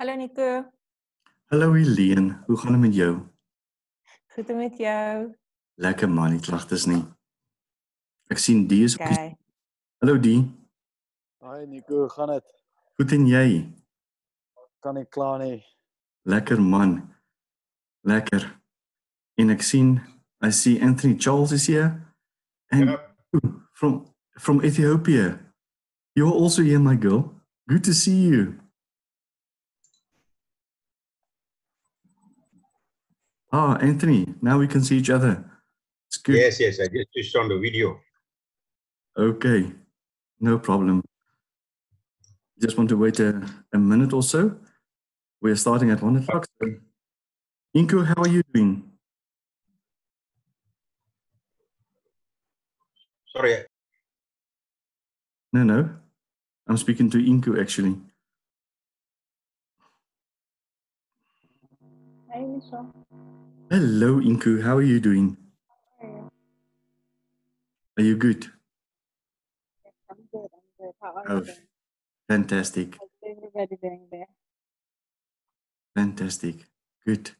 Hallo Nico. Hallo Helene, hoe gaan dit met jou? Goed met jou? Lekker man, nie klagtes nie. Ek sien die is. Okay. Hallo die. Hi Nico, hoe gaan dit? Goed en jy? Kan nie kla nie. Lekker man. Lekker. En ek sien I see Anthony Charles is here and Yeah. from from Ethiopia. You're also here my girl. Good to see you. Ah, Anthony, now we can see each other. It's good. Yes, yes, I just switched on the video. Okay, no problem. Just want to wait a, a minute or so. We're starting at one o'clock. So. Inko, how are you doing? Sorry, No, no. I'm speaking to Inko actually. Hey Lisa. Hello, Inku. How are you doing? Are you good? I'm good. I'm good. How are Oh, you doing? fantastic. How's everybody doing there? Fantastic. Good.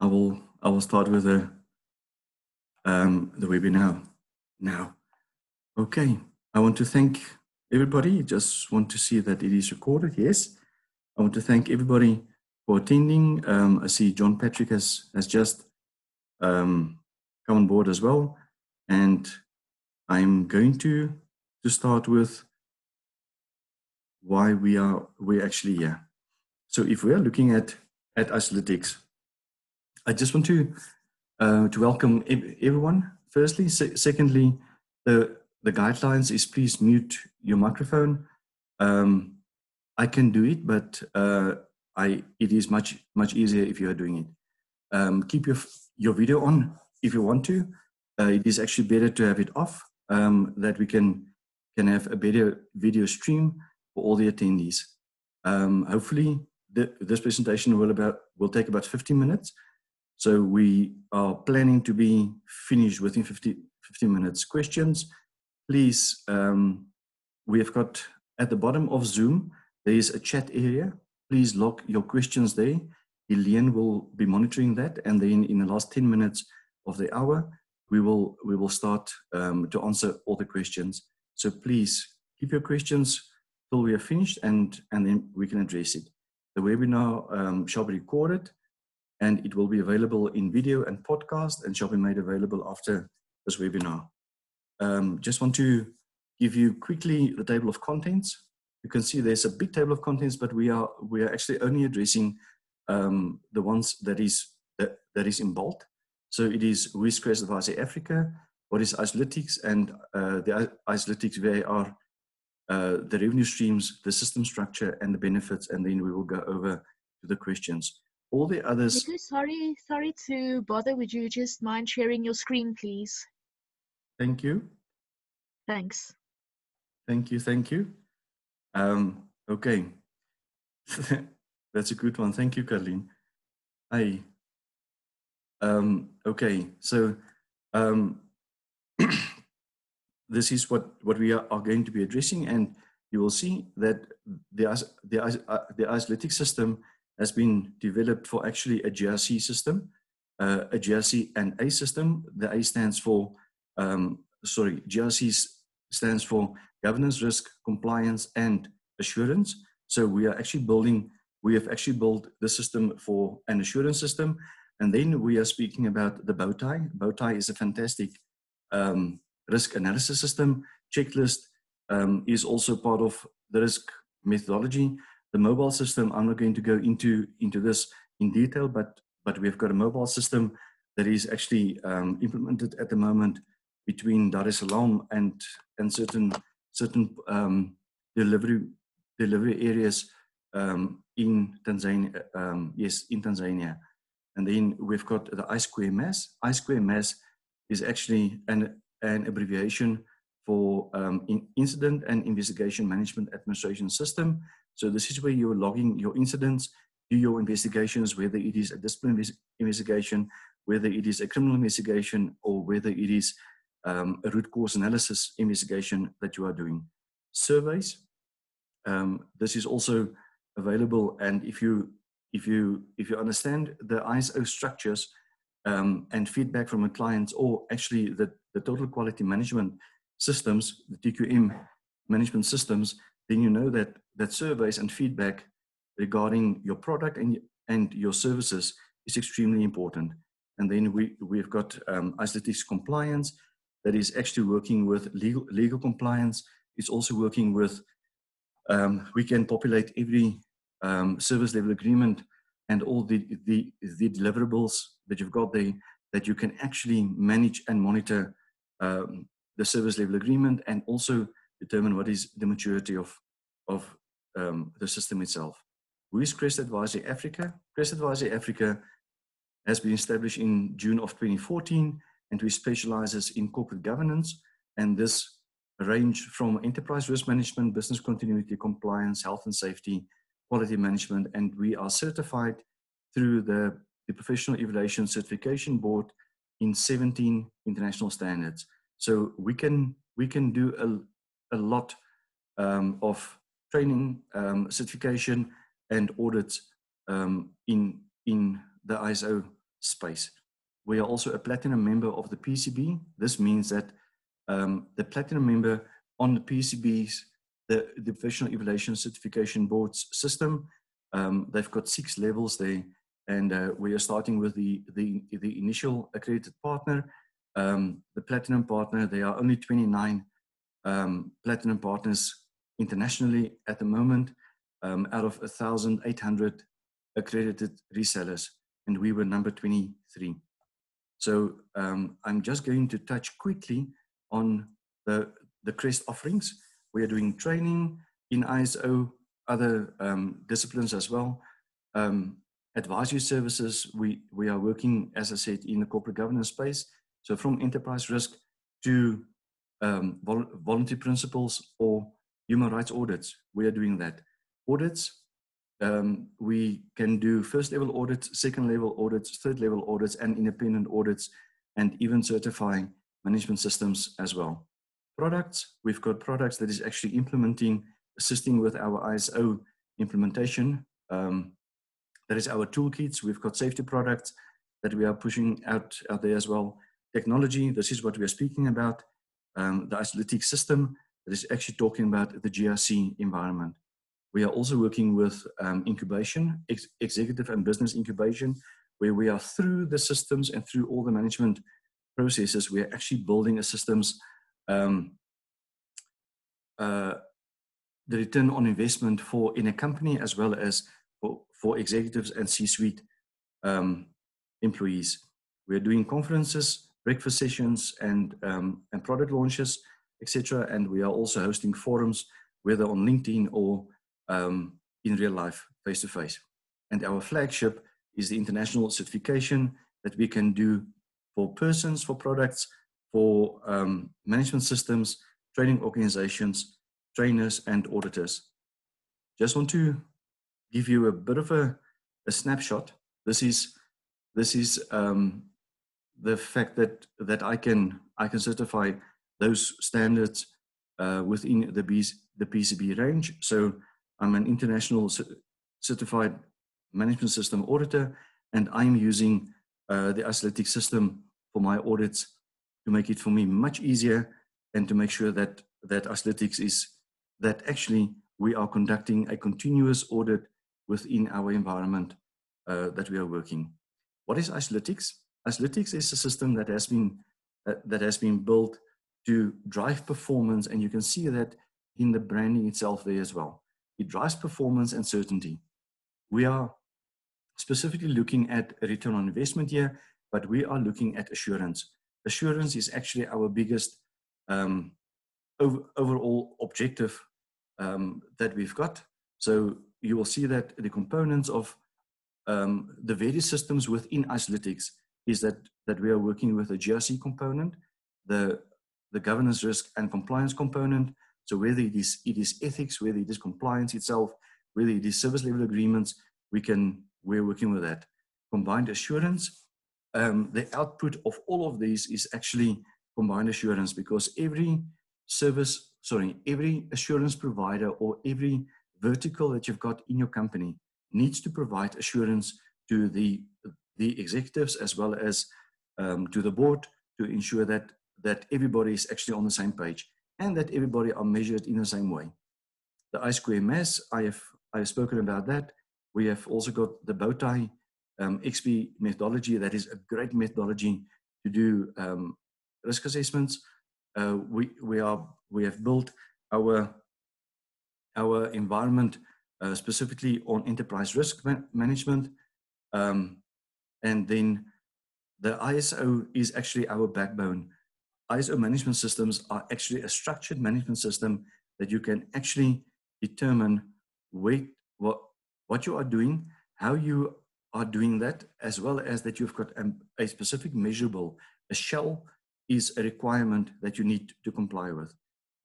I will I will start with the um the webinar now. Okay. I want to thank everybody. Just want to see that it is recorded. Yes. I want to thank everybody for attending. Um, I see John Patrick has has just um, come on board as well, and I'm going to to start with why we are we're actually here. So if we are looking at at Isolytics, I just want to uh, to welcome everyone. Firstly, Se- secondly, the the guidelines is please mute your microphone. Um, I can do it, but uh, I it is much much easier if you are doing it. Um, keep your your video on if you want to. Uh, it is actually better to have it off um, that we can can have a better video stream for all the attendees. Um, hopefully, the, this presentation will about will take about 15 minutes. So we are planning to be finished within 50, 15 minutes. Questions, please. Um, we have got at the bottom of Zoom there is a chat area. Please log your questions there. Helene will be monitoring that, and then in the last 10 minutes of the hour, we will we will start um, to answer all the questions. So please keep your questions till we are finished, and and then we can address it. The webinar um, shall be recorded, and it will be available in video and podcast, and shall be made available after this webinar. Um, just want to give you quickly the table of contents. You can see there's a big table of contents, but we are we are actually only addressing um, the ones that is that, that is in bold. So it is Risk Crest Advisor Africa, what is Isolytics, and uh, the I- Isolytics where are uh, the revenue streams, the system structure, and the benefits, and then we will go over to the questions. All the others, sorry, sorry to bother. Would you just mind sharing your screen, please? thank you. Thanks. Thank you, thank you. Um, okay, that's a good one. Thank you, Carlene. Hi. Um, okay, so um, this is what, what we are, are going to be addressing, and you will see that the, the, uh, the Isolytic system has been developed for actually a GRC system, uh, a GRC and A system. The A stands for, um, sorry, GRC s- stands for governance, risk, compliance, and assurance. So we are actually building, we have actually built the system for an assurance system. And then we are speaking about the Bowtie. Bowtie is a fantastic um, risk analysis system. Checklist um, is also part of the risk methodology. The mobile system, I'm not going to go into, into this in detail, but, but we've got a mobile system that is actually um, implemented at the moment between Dar es Salaam and, and certain, certain um, delivery, delivery areas um, in Tanzania. Um, yes, in Tanzania. And then we've got the I square mass. I square mass is actually an, an abbreviation for um, in incident and investigation management administration system. So this is where you're logging your incidents, do your investigations, whether it is a discipline investigation, whether it is a criminal investigation, or whether it is um, a root cause analysis investigation that you are doing. Surveys. Um, this is also available. And if you if you if you understand the ISO structures um, and feedback from a client, or actually the, the total quality management systems, the TQM management systems, then you know that that surveys and feedback regarding your product and and your services is extremely important. And then we we've got um, Isolytics compliance that is actually working with legal legal compliance. It's also working with um, we can populate every um, service level agreement and all the, the, the deliverables that you've got there that you can actually manage and monitor um, the service level agreement and also determine what is the maturity of, of um, the system itself. Who is Crest Advisory Africa? Crest Advisory Africa has been established in June of 2014 and we specializes in corporate governance and this range from enterprise risk management, business continuity, compliance, health and safety, quality management, and we are certified through the, the Professional Evaluation Certification Board in 17 international standards. So we can we can do a, a lot um, of training, um, certification, and audits um, in in the ISO space. We are also a platinum member of the PCB. This means that um, the platinum member on the PCBs, the, the Professional Evaluation Certification Board's system. Um, they've got six levels there, and uh, we are starting with the, the, the initial accredited partner, um, the platinum partner. There are only 29 um, platinum partners internationally at the moment um, out of 1,800 accredited resellers, and we were number 23. So um, I'm just going to touch quickly on the, the CREST offerings. We are doing training in ISO, other um, disciplines as well. Um, advisory services, we, we are working, as I said, in the corporate governance space. So from enterprise risk to um, vol voluntary principles or human rights audits, we are doing that. Audits, um, we can do first level audits, second level audits, third level audits, and independent audits, and even certifying management systems as well. Products, we've got products that is actually implementing, assisting with our ISO implementation. Um, that is our toolkits. We've got safety products that we are pushing out, out there as well. Technology, this is what we are speaking about. Um, the Isolytics system that is actually talking about the GRC environment. We are also working with um, incubation, ex executive and business incubation, where we are through the systems and through all the management processes, we're actually building a systems, um, uh, the return on investment for in a company as well as for, for executives and C-suite um, employees. We're doing conferences, breakfast sessions, and um, and product launches, etc. And we are also hosting forums, whether on LinkedIn or um, in real life, face to face. And our flagship is the international certification that we can do for persons, for products, for um, management systems, training organizations, trainers, and auditors. Just want to give you a bit of a, a snapshot. This is this is um, the fact that that I can I can certify those standards uh, within the, the PCB range. So I'm an international certified management system auditor, and I'm using uh, the Isolytics system for my audits to make it for me much easier and to make sure that that Isolytics is that actually we are conducting a continuous audit within our environment uh, that we are working. What is Isolytics? Isolytics is a system that has been uh, that has been built to drive performance, and you can see that in the branding itself there as well. It drives performance and certainty. We are specifically looking at return on investment here, but we are looking at assurance. Assurance is actually our biggest um, over, overall objective um, that we've got. So you will see that the components of um, the various systems within Isolytics is that, that we are working with a GRC component, the, the governance risk and compliance component. So whether it is, it is ethics, whether it is compliance itself, whether it is service level agreements, we can, we're working with that. Combined assurance um, the output of all of these is actually combined assurance because every service, sorry, every assurance provider or every vertical that you've got in your company needs to provide assurance to the, the executives as well as um, to the board to ensure that, that everybody is actually on the same page and that everybody are measured in the same way. The I square mass, I have, I have spoken about that. We have also got the bow tie um, XP methodology. That is a great methodology to do um, risk assessments. Uh, we, we, are, we have built our, our environment uh, specifically on enterprise risk ma management. Um, and then the ISO is actually our backbone. ISO management systems are actually a structured management system that you can actually determine what, what you are doing, how you are doing that, as well as that you've got a, a specific measurable. A shell is a requirement that you need to comply with.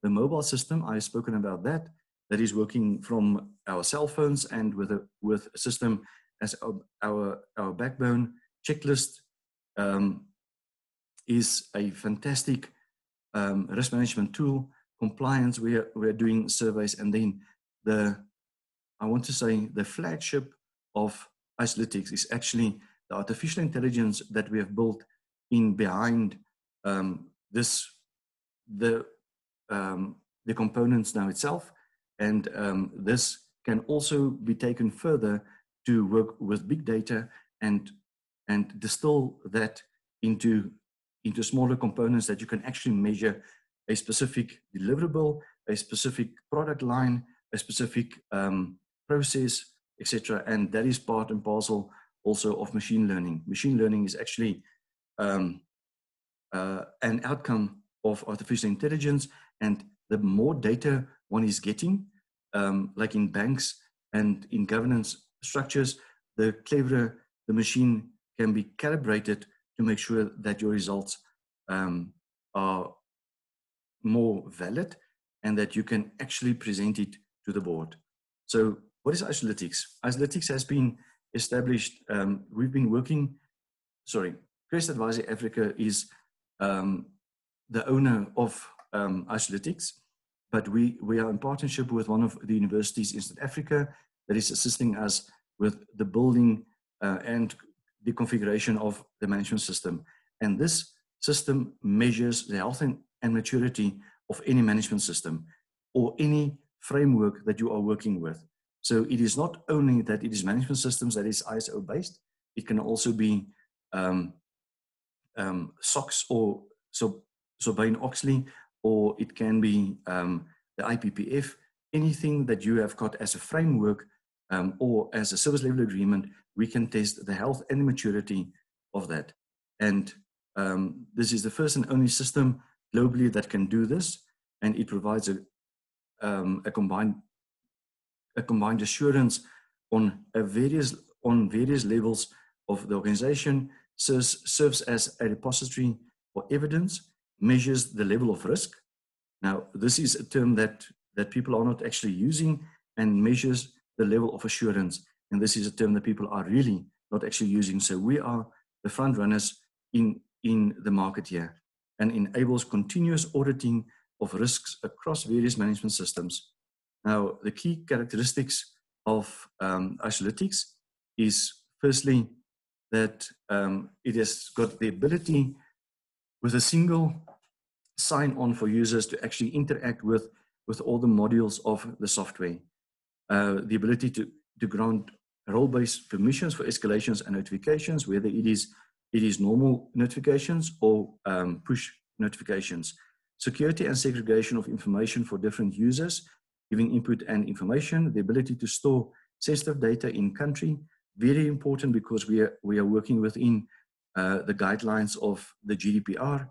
The mobile system, I've spoken about that, that is working from our cell phones and with a, with a system as our, our, our backbone. Checklist um, is a fantastic um, risk management tool. Compliance, we are, we are doing surveys. And then the, I want to say the flagship of Isolytics is actually the artificial intelligence that we have built in behind um, this, the, um, the components now itself. And um, this can also be taken further to work with big data and, and distill that into, into smaller components that you can actually measure a specific deliverable, a specific product line, a specific um, process, etc. And that is part and parcel also of machine learning. Machine learning is actually um, uh, an outcome of artificial intelligence. And the more data one is getting, um, like in banks and in governance structures, the cleverer the machine can be calibrated to make sure that your results um, are more valid and that you can actually present it to the board. So what is Isolytics? Isolytics has been established, um, we've been working, sorry, Crest Advisory Africa is um, the owner of um, Isolytics, but we, we are in partnership with one of the universities in South Africa that is assisting us with the building uh, and the configuration of the management system. And this system measures the health and, maturity of any management system or any framework that you are working with. So it is not only that it is management systems that is ISO based, it can also be um, um, SOX or so Sarbanes-Oxley, or it can be um, the IPPF, anything that you have got as a framework um, or as a service level agreement, we can test the health and the maturity of that. And um, this is the first and only system globally that can do this, and it provides a, um, a combined a combined assurance on a various on various levels of the organization serves, serves as a repository for evidence, measures the level of risk. Now, this is a term that, that people are not actually using and measures the level of assurance. And this is a term that people are really not actually using. So we are the front runners in, in the market here and enables continuous auditing of risks across various management systems. Now, the key characteristics of um, Isolytics is firstly that um, it has got the ability with a single sign on for users to actually interact with, with all the modules of the software. Uh, the ability to, to grant role-based permissions for escalations and notifications, whether it is, it is normal notifications or um, push notifications. Security and segregation of information for different users, giving input and information, the ability to store sensitive data in country, very important because we are, we are working within uh, the guidelines of the GDPR,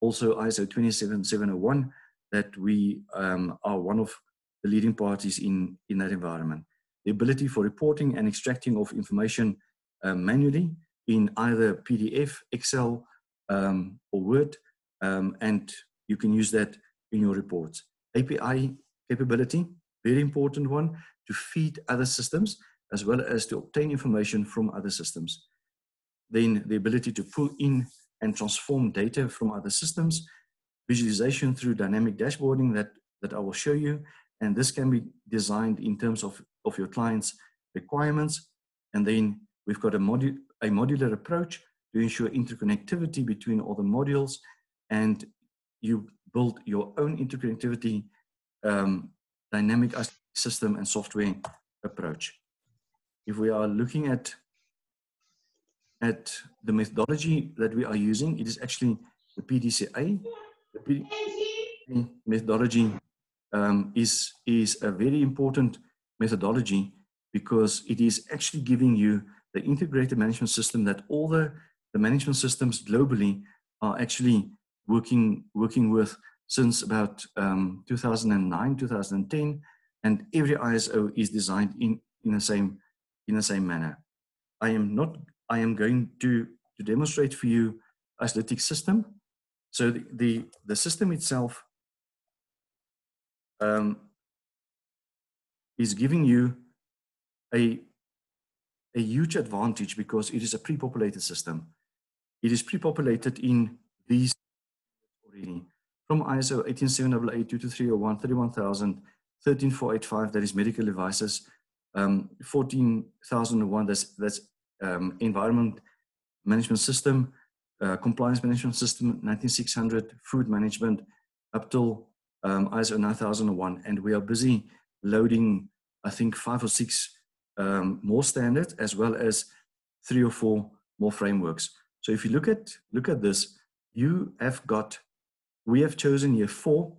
also ISO 27701, that we um, are one of the leading parties in, in that environment. The ability for reporting and extracting of information uh, manually in either PDF, Excel, um, or Word, um, and you can use that in your reports. API capability, very important one, to feed other systems as well as to obtain information from other systems. Then the ability to pull in and transform data from other systems, visualization through dynamic dashboarding that, that I will show you, And this can be designed in terms of, of your client's requirements. And then we've got a, modu- a modular approach to ensure interconnectivity between all the modules. And you build your own interconnectivity um, dynamic system and software approach. If we are looking at at the methodology that we are using, it is actually the PDCA. The PDCA methodology um, is, is a very important methodology because it is actually giving you the integrated management system that all the, the management systems globally are actually working, working with since about um, 2009, 2010, and every ISO is designed in, in, the same, in the same manner. I am not I am going to, to demonstrate for you a Isolytics system. So the, the, the system itself um, is giving you a, a huge advantage because it is a pre-populated system. It is pre-populated in these already. From ISO 18788, 22301, 31000, 13485, that is medical devices, um, 14001, that's, that's um, environment management system, uh, compliance management system, 19600, food management, up till um, ISO 9001. And we are busy loading, I think, five or six um, more standards, as well as three or four more frameworks. So if you look at, look at this, you have got, we have chosen here four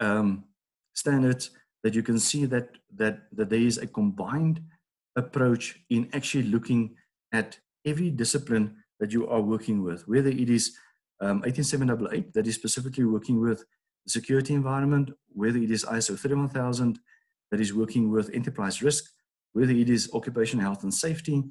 um, standards that you can see that, that, that there is a combined approach in actually looking at every discipline that you are working with, whether it is um, 18788 that is specifically working with security environment, whether it is ISO 31000 that is working with enterprise risk, whether it is occupational health and safety,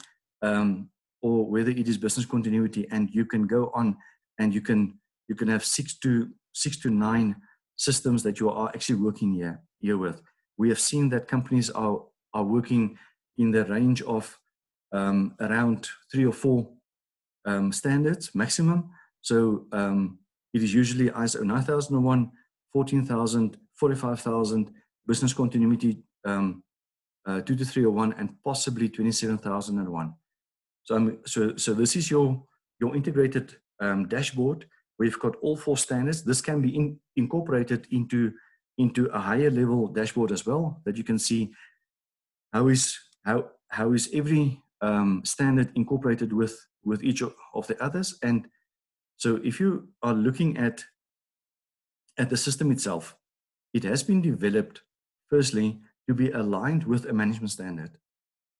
um, or whether it is business continuity. And you can go on and you can you can have six to six to nine systems that you are actually working here here with. We have seen that companies are are working in the range of um, around three or four um, standards maximum. So um, it is usually ISO 9001, 14,000, 45,000, business continuity um, uh, 22301, and possibly 27,001. So, so, so this is your, your integrated um, dashboard you've got all four standards. This can be in, incorporated into, into a higher level dashboard as well that you can see how is how how is every um, standard incorporated with with each of the others and so if you are looking at at the system itself it has been developed firstly to be aligned with a management standard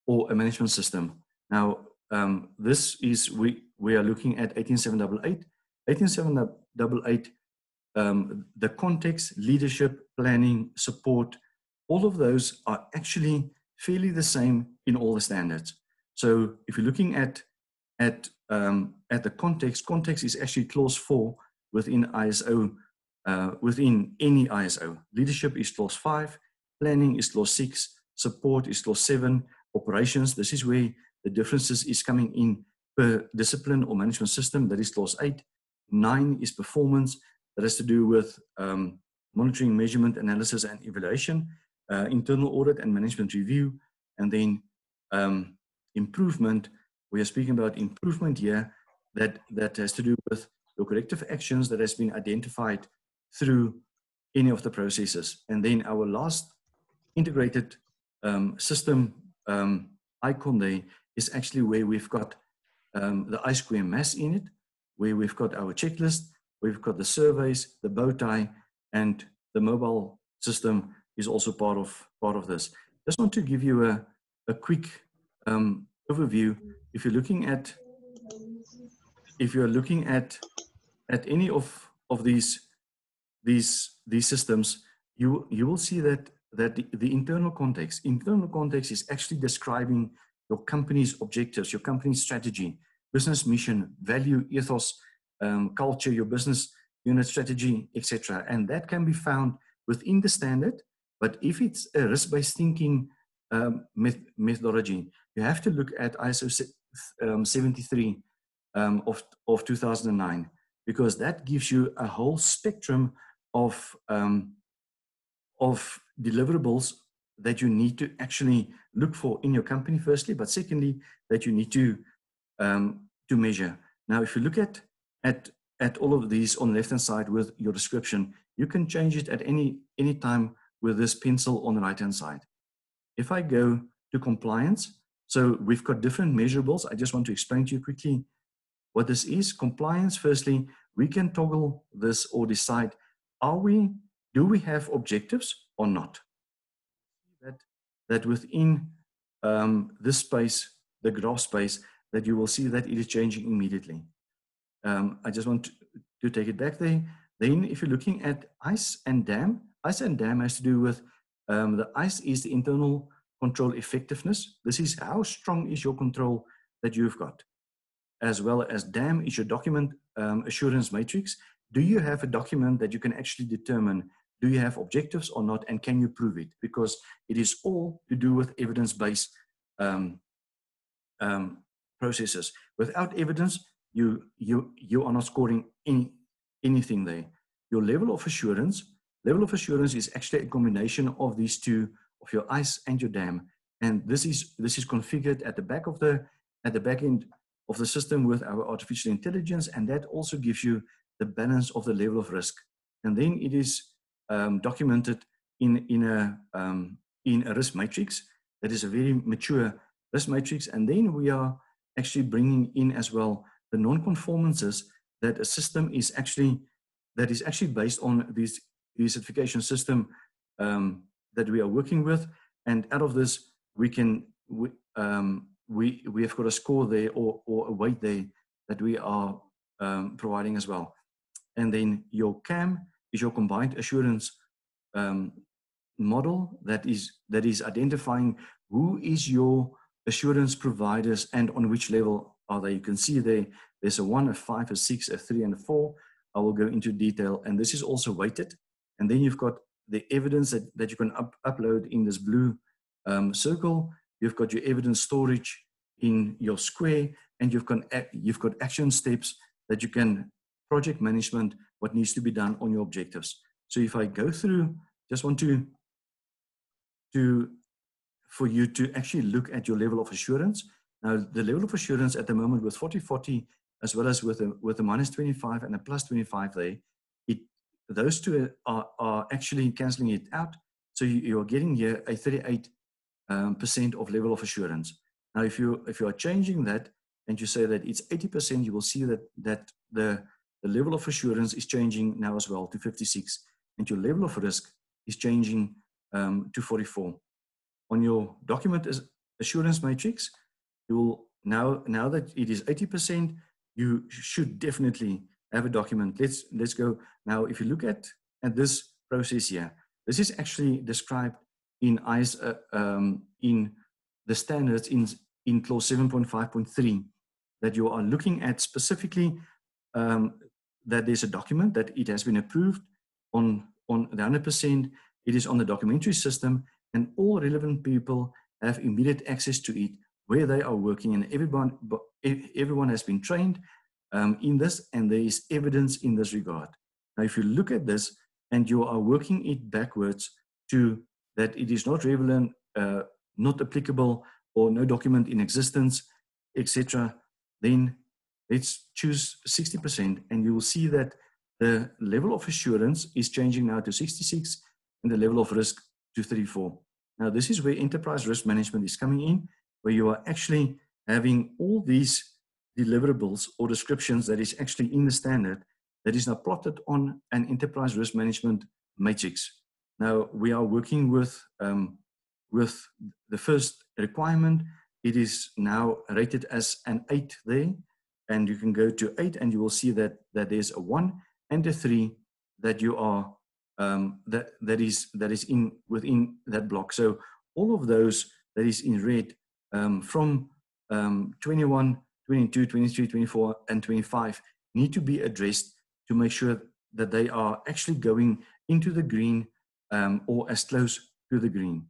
or a management system now um, this is we we are looking at 18788 18788 um, the context leadership planning support all of those are actually fairly the same in all the standards. So if you're looking at at um, at the context, context is actually clause four within ISO uh, within any ISO. Leadership is clause five, planning is clause six, support is clause seven, operations. This is where the differences is coming in per discipline or management system. That is clause eight. Nine is performance. That has to do with um, monitoring, measurement, analysis, and evaluation uh, internal audit and management review, and then um, improvement. We are speaking about improvement here that, that has to do with the corrective actions that has been identified through any of the processes. And then our last integrated um, system um, icon there is actually where we've got um, the ISQMS in it, where we've got our checklist, we've got the surveys, the bow tie, and the mobile system is also part of part of this. Just want to give you a, a quick um, overview. If you're looking at if you're looking at at any of of these these these systems, you you will see that that the, the internal context internal context is actually describing your company's objectives, your company's strategy, business mission, value, ethos, um, culture, your business unit strategy, etc. And that can be found within the standard but if it's a risk-based thinking um, met- methodology, you have to look at ISO um, 73 um, of, of 2009 because that gives you a whole spectrum of, um, of deliverables that you need to actually look for in your company, firstly, but secondly, that you need to um, to measure. Now, if you look at at at all of these on the left hand side with your description, you can change it at any any time with this pencil on the right hand side. If I go to compliance, so we've got different measurables. I just want to explain to you quickly what this is. Compliance, firstly, we can toggle this or decide, are we, do we have objectives or not? That, that within um, this space, the graph space, that you will see that it is changing immediately. Um, I just want to, to take it back there. Then if you're looking at ice and dam, ice and dam has to do with um, the ice is the internal control effectiveness. This is how strong is your control that you've got. As well as dam is your document um, assurance matrix. Do you have a document that you can actually determine do you have objectives or not and can you prove it? Because it is all to do with evidence-based um, um, processes. Without evidence, you, you, you are not scoring any, anything there. Your level of assurance, level of assurance is actually a combination of these two, of your ice and your dam. And this is, this is configured at the back of the, at the back end of the system with our artificial intelligence. And that also gives you the balance of the level of risk. And then it is um, documented in, in, a, um, in a risk matrix that is a very mature risk matrix. And then we are actually bringing in as well the non-conformances that a system is actually that is actually based on this the certification system um, that we are working with and out of this we can we, um, we we have got a score there or, or a weight there that we are um, providing as well and then your cam is your combined assurance um, model that is that is identifying who is your assurance providers and on which level are they. You can see there, there's a one, a five, a six, a three, and a four. I will go into detail. And this is also weighted. And then you've got the evidence that, that you can up, upload in this blue um, circle. You've got your evidence storage in your square, and you've got, you've got action steps that you can project management, what needs to be done on your objectives. So if I go through, just want to, to for you to actually look at your level of assurance. Now, the level of assurance at the moment with 40-40, as well as with a, with a minus 25 and a plus 25 there, it, those two are, are actually canceling it out. So you, you're getting here a 38 um, percent of level of assurance. Now, if you, if you are changing that and you say that it's 80%, you will see that, that the, the level of assurance is changing now as well to 56. And your level of risk is changing um, to 44 on your document assurance matrix, you will now, now that it is 80%, you should definitely have a document. Let's, let's go. Now, if you look at, at this process here, this is actually described in IS, uh, um, in the standards in, in clause 7.5.3 that you are looking at specifically um, that there's a document that it has been approved on, on the 100%, it is on the documentary system, and all relevant people have immediate access to it where they are working and everyone, everyone has been trained um, in this and there is evidence in this regard. Now, if you look at this and you are working it backwards to that it is not relevant, uh, not applicable or no document in existence, etc., then let's choose 60% and you will see that the level of assurance is changing now to 66 and the level of risk to 34. Now, this is where enterprise risk management is coming in, where you are actually having all these deliverables or descriptions that is actually in the standard that is now plotted on an enterprise risk management matrix. Now, we are working with, um, with the first requirement. It is now rated as an eight there, and you can go to eight and you will see that, that there's a one and a three that you are um, that that is that is in within that block. So all of those that is in red um, from um, 21, 22, 23, 24, and 25 need to be addressed to make sure that they are actually going into the green um, or as close to the green.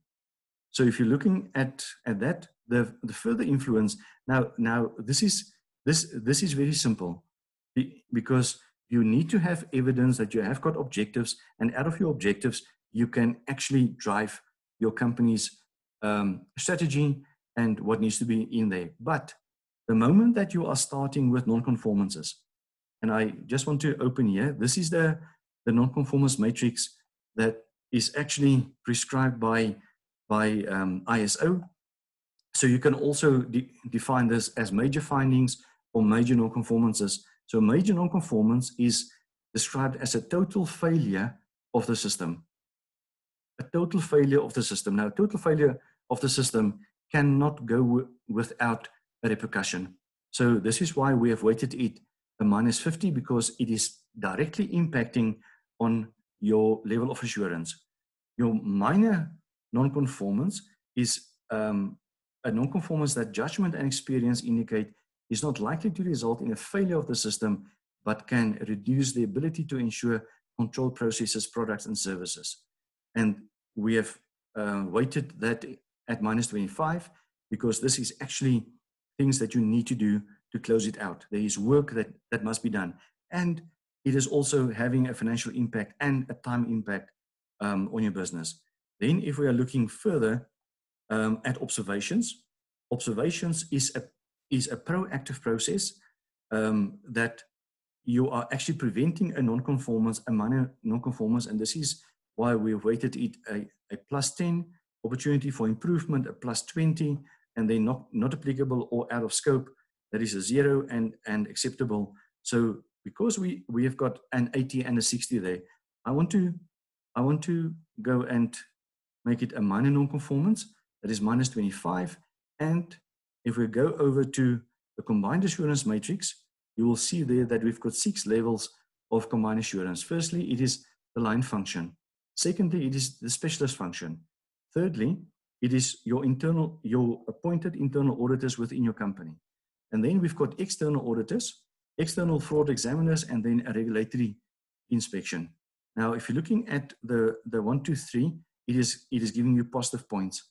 So if you're looking at at that, the the further influence now now this is this this is very simple because you need to have evidence that you have got objectives and out of your objectives you can actually drive your company's um, strategy and what needs to be in there. But the moment that you are starting with non-conformances, and I just want to open here, this is the, the non-conformance matrix that is actually prescribed by, by um, ISO. So you can also de define this as major findings or major non-conformances. So major non-conformance is described as a total failure of the system. A total failure of the system. Now, total failure of the system cannot go without a repercussion. So this is why we have weighted it a minus 50 because it is directly impacting on your level of assurance. Your minor non-conformance is um, a non-conformance that judgment and experience indicate is not likely to result in a failure of the system, but can reduce the ability to ensure control processes, products, and services. And we have uh, weighted that at minus 25 because this is actually things that you need to do to close it out. There is work that, that must be done. And it is also having a financial impact and a time impact um, on your business. Then if we are looking further um, at observations, observations is a, is a proactive process um, that you are actually preventing a non-conformance, a minor non-conformance, and this is why we've weighted it a, a plus 10 opportunity for improvement, a plus 20, and then not, not applicable or out of scope, that is a zero and, and acceptable. So because we, we have got an 80 and a 60 there, I want to, I want to go and make it a minor non-conformance, that is minus 25. And if we go over to the combined assurance matrix, you will see there that we've got six levels of combined assurance. Firstly, it is the line function. Secondly, it is the specialist function. Thirdly, it is your internal, your appointed internal auditors within your company. And then we've got external auditors, external fraud examiners, and then a regulatory inspection. Now, if you're looking at the, the one, two, three, it is, it is giving you positive points.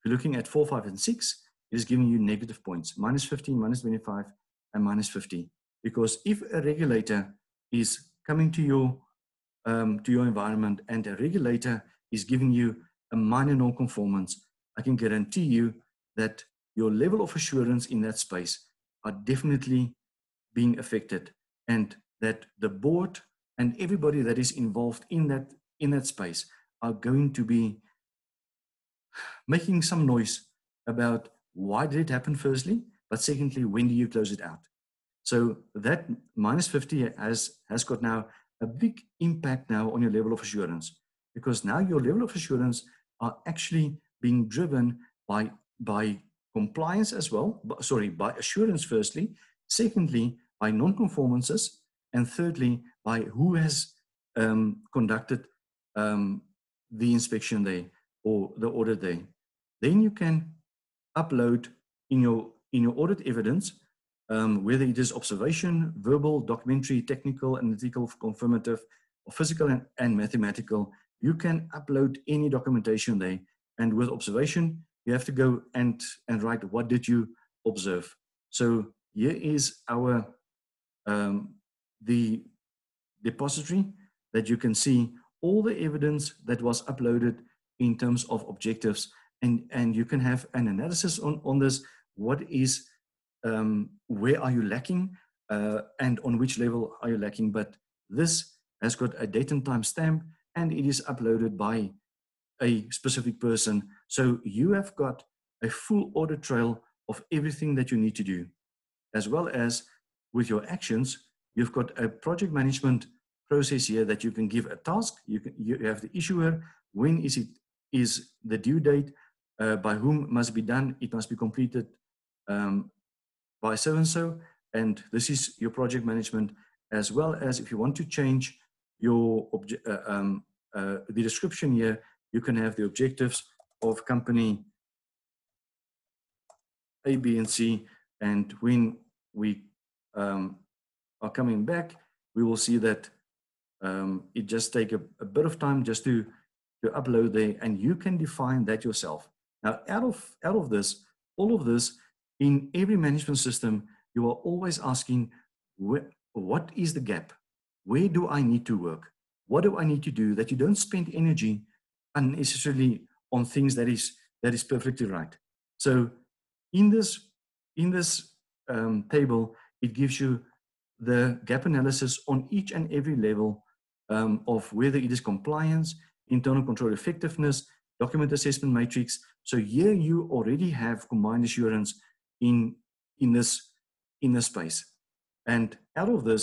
If you're looking at four, five, and six, it is giving you negative points, minus 15, minus 25, and minus 50. Because if a regulator is coming to your, um, to your environment and a regulator is giving you a minor non-conformance, I can guarantee you that your level of assurance in that space are definitely being affected and that the board and everybody that is involved in that in that space are going to be making some noise about why did it happen firstly but secondly when do you close it out so that minus 50 has has got now a big impact now on your level of assurance because now your level of assurance are actually being driven by by compliance as well, but, sorry, by assurance firstly, secondly, by non-conformances, and thirdly, by who has um, conducted um, the inspection day or the audit day. Then you can upload in your, in your audit evidence, um, whether it is observation, verbal, documentary, technical, analytical, confirmative, or physical and, and mathematical, you can upload any documentation there. And with observation, you have to go and, and write what did you observe. So here is our um, the depository that you can see all the evidence that was uploaded in terms of objectives and, and you can have an analysis on, on this. What is, um, where are you lacking uh, and on which level are you lacking? But this has got a date and time stamp and it is uploaded by a specific person. So you have got a full audit trail of everything that you need to do, as well as with your actions, you've got a project management process here that you can give a task. You, can, you have the issuer. When is it? Is the due date? Uh, by whom must be done? It must be completed um, by so and so. And this is your project management, as well as if you want to change your uh, um, uh, the description here, you can have the objectives of company A, B, and C. And when we um, are coming back, we will see that um, it just take a, a, bit of time just to, to upload there and you can define that yourself. Now, out of, out of this, all of this, in every management system, you are always asking, what is the gap? Where do I need to work? what do I need to do that you don't spend energy unnecessarily on things that is that is perfectly right. So in this in this um, table, it gives you the gap analysis on each and every level um, of whether it is compliance, internal control effectiveness, document assessment matrix. So here you already have combined assurance in in this in this space. And out of this,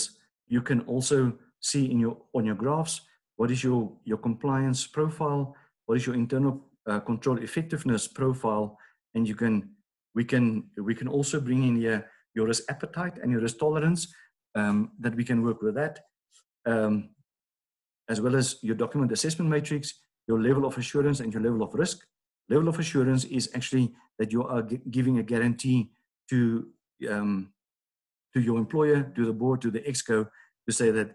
you can also see in your on your graphs what is your your compliance profile, what is your internal uh, control effectiveness profile, and you can we can we can also bring in here your risk appetite and your risk tolerance um, that we can work with that, um, as well as your document assessment matrix, your level of assurance and your level of risk. Level of assurance is actually that you are giving a guarantee to um, to your employer, to the board, to the exco, to say that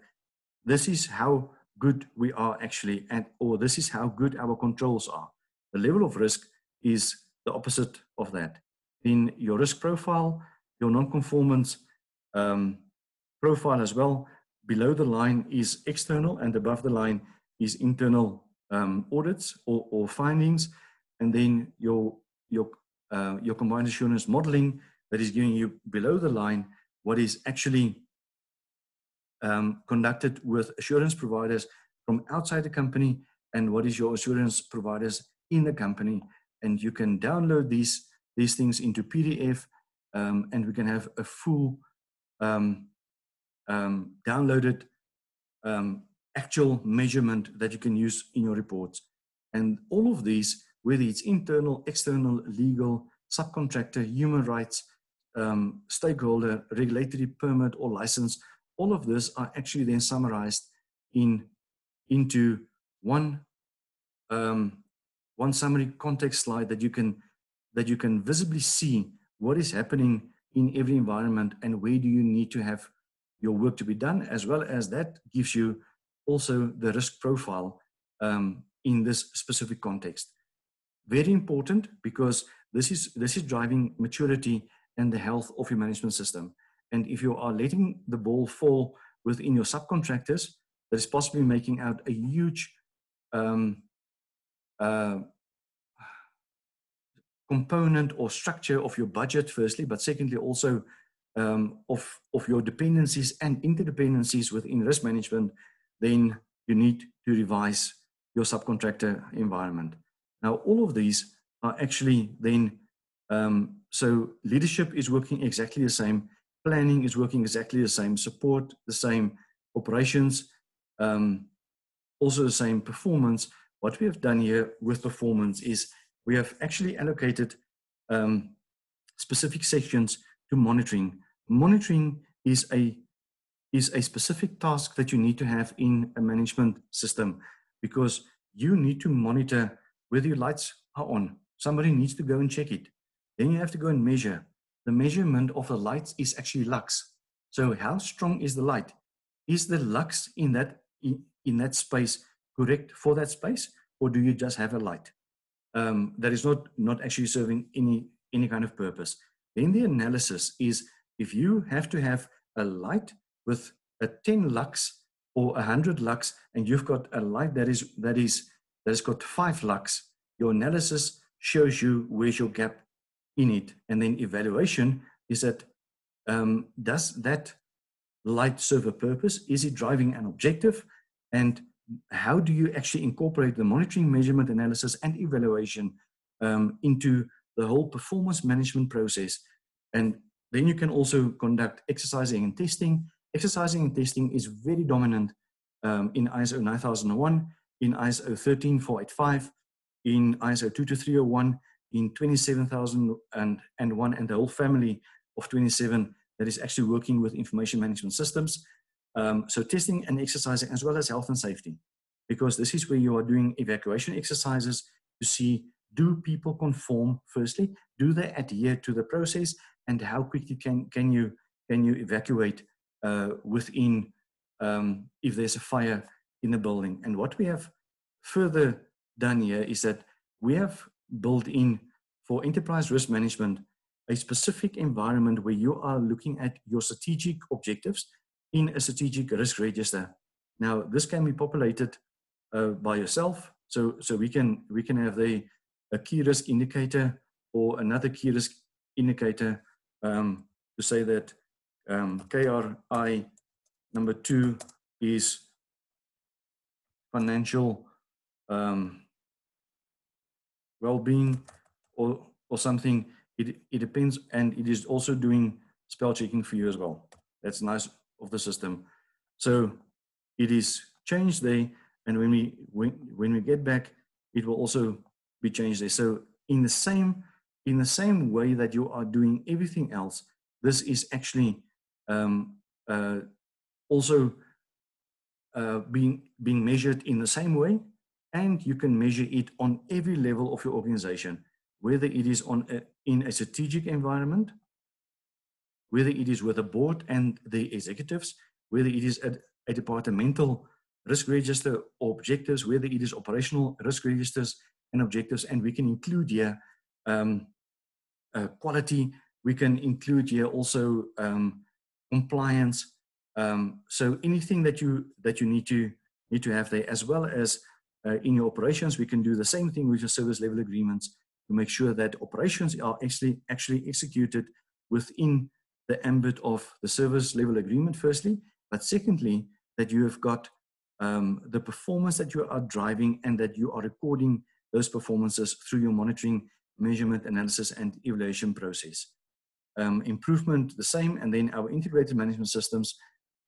this is how good we are actually, and or this is how good our controls are. The level of risk is the opposite of that. In your risk profile, your non-conformance um, profile as well, below the line is external and above the line is internal um, audits or, or, findings. And then your, your, uh, your combined assurance modeling that is giving you below the line what is actually um, conducted with assurance providers from outside the company and what is your assurance providers in the company. And you can download these, these things into PDF um, and we can have a full um, um downloaded um, actual measurement that you can use in your reports. And all of these, whether it's internal, external, legal, subcontractor, human rights, um, stakeholder, regulatory permit or license, all of this are actually then summarized in into one um, one summary context slide that you can that you can visibly see what is happening in every environment and where do you need to have your work to be done as well as that gives you also the risk profile um, in this specific context. Very important because this is this is driving maturity and the health of your management system. And if you are letting the ball fall within your subcontractors, that is possibly making out a huge um, uh, component or structure of your budget, firstly, but secondly, also um, of, of your dependencies and interdependencies within risk management, then you need to revise your subcontractor environment. Now, all of these are actually then, um, so leadership is working exactly the same planning is working exactly the same, support the same, operations um, also the same, performance. What we have done here with performance is we have actually allocated um, specific sections to monitoring. Monitoring is a is a specific task that you need to have in a management system because you need to monitor whether your lights are on. Somebody needs to go and check it. Then you have to go and measure the measurement of the lights is actually lux. So how strong is the light? Is the lux in that in, in that space correct for that space, or do you just have a light um, that is not not actually serving any any kind of purpose? Then the analysis is if you have to have a light with a 10 lux or 100 lux, and you've got a light that is that is that has got five lux, your analysis shows you where's your gap in it. And then evaluation is that um, does that light serve a purpose? Is it driving an objective? And how do you actually incorporate the monitoring, measurement, analysis, and evaluation um, into the whole performance management process? And then you can also conduct exercising and testing. Exercising and testing is very dominant um, in ISO 9001, in ISO 13485, in ISO 22301, in 27,001 and the whole family of 27 that is actually working with information management systems. Um, so testing and exercising as well as health and safety, because this is where you are doing evacuation exercises to see do people conform firstly, do they adhere to the process and how quickly can, can, you, can you evacuate within um, if there's a fire in the building. And what we have further done here is that we have built in for enterprise risk management a specific environment where you are looking at your strategic objectives in a strategic risk register. Now, this can be populated uh, by yourself. So, so we can we can have the a key risk indicator or another key risk indicator um, to say that um, KRI number two is financial um, well-being or or something. It it depends, and it is also doing spell checking for you as well. That's nice of the system. So it is changed there, and when we when when we get back, it will also be changed there. So in the same in the same way that you are doing everything else, this is actually um, uh, also uh, being being measured in the same way, and you can measure it on every level of your organization, whether it is on a, in a strategic environment, whether it is with a board and the executives, whether it is at a departmental risk register or objectives, whether it is operational risk registers and objectives, and we can include here um, uh, quality. We can include here also um, compliance. Um, so anything that you that you need to need to have there, as well as uh, in your operations, we can do the same thing with your service level agreements to make sure that operations are actually actually executed within the ambit of the service level agreement. Firstly, but secondly, that you have got um, the performance that you are driving and that you are recording those performances through your monitoring, measurement, analysis, and evaluation process. Um, improvement, the same, and then our integrated management systems.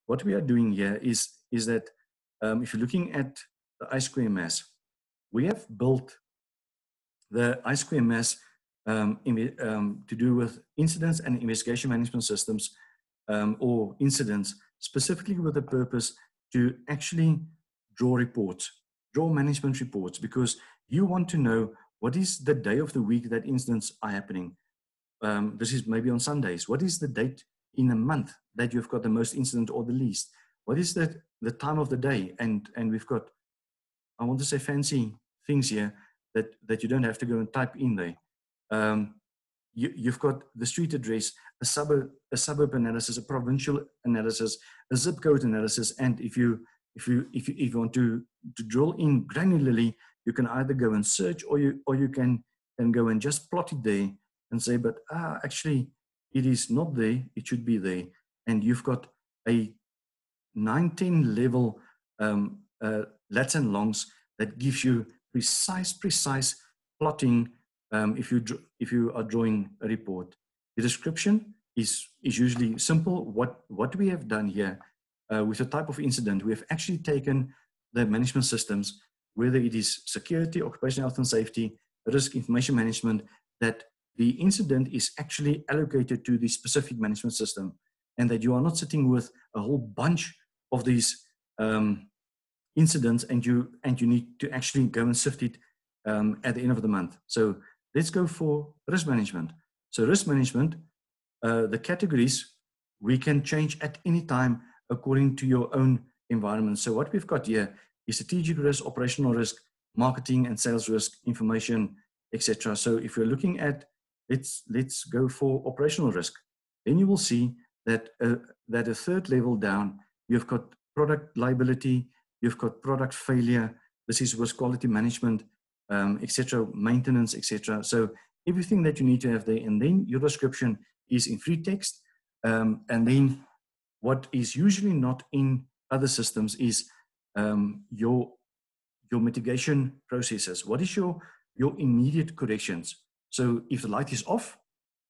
What we are doing here is, is that um, if you're looking at the ISquareMass, we have built the ISquareMass um, in, um, to do with incidents and investigation management systems um, or incidents, specifically with the purpose to actually draw reports, draw management reports, because you want to know what is the day of the week that incidents are happening. Um, this is maybe on Sundays. What is the date in a month that you've got the most incident or the least? What is the, the time of the day? And, and we've got, I want to say fancy things here that, that you don't have to go and type in there. Um, you, you've got the street address, a suburb, a suburb analysis, a provincial analysis, a zip code analysis, and if you if you if you, if you want to to drill in granularly, you can either go and search or you or you can can go and just plot it there and say, but ah, actually, it is not there. It should be there, and you've got a 19 level um, uh, Latin longs that gives you precise precise plotting um, if you if you are drawing a report. The description is is usually simple. What what we have done here uh, with the type of incident, we have actually taken the management systems, whether it is security, occupational health and safety, risk information management, that the incident is actually allocated to the specific management system, and that you are not sitting with a whole bunch of these um, incidents, and you and you need to actually go and sift it um, at the end of the month. So Let's go for risk management. So risk management, uh, the categories we can change at any time according to your own environment. So what we've got here is strategic risk, operational risk, marketing and sales risk, information, etc. So if you're looking at, let's, let's go for operational risk, then you will see that, uh, that a third level down, you've got product liability, you've got product failure, this is risk quality management, um, etc., maintenance, etc. So everything that you need to have there, and then your description is in free text, um, and then what is usually not in other systems is um, your your mitigation processes. What is your your immediate corrections? So if the light is off,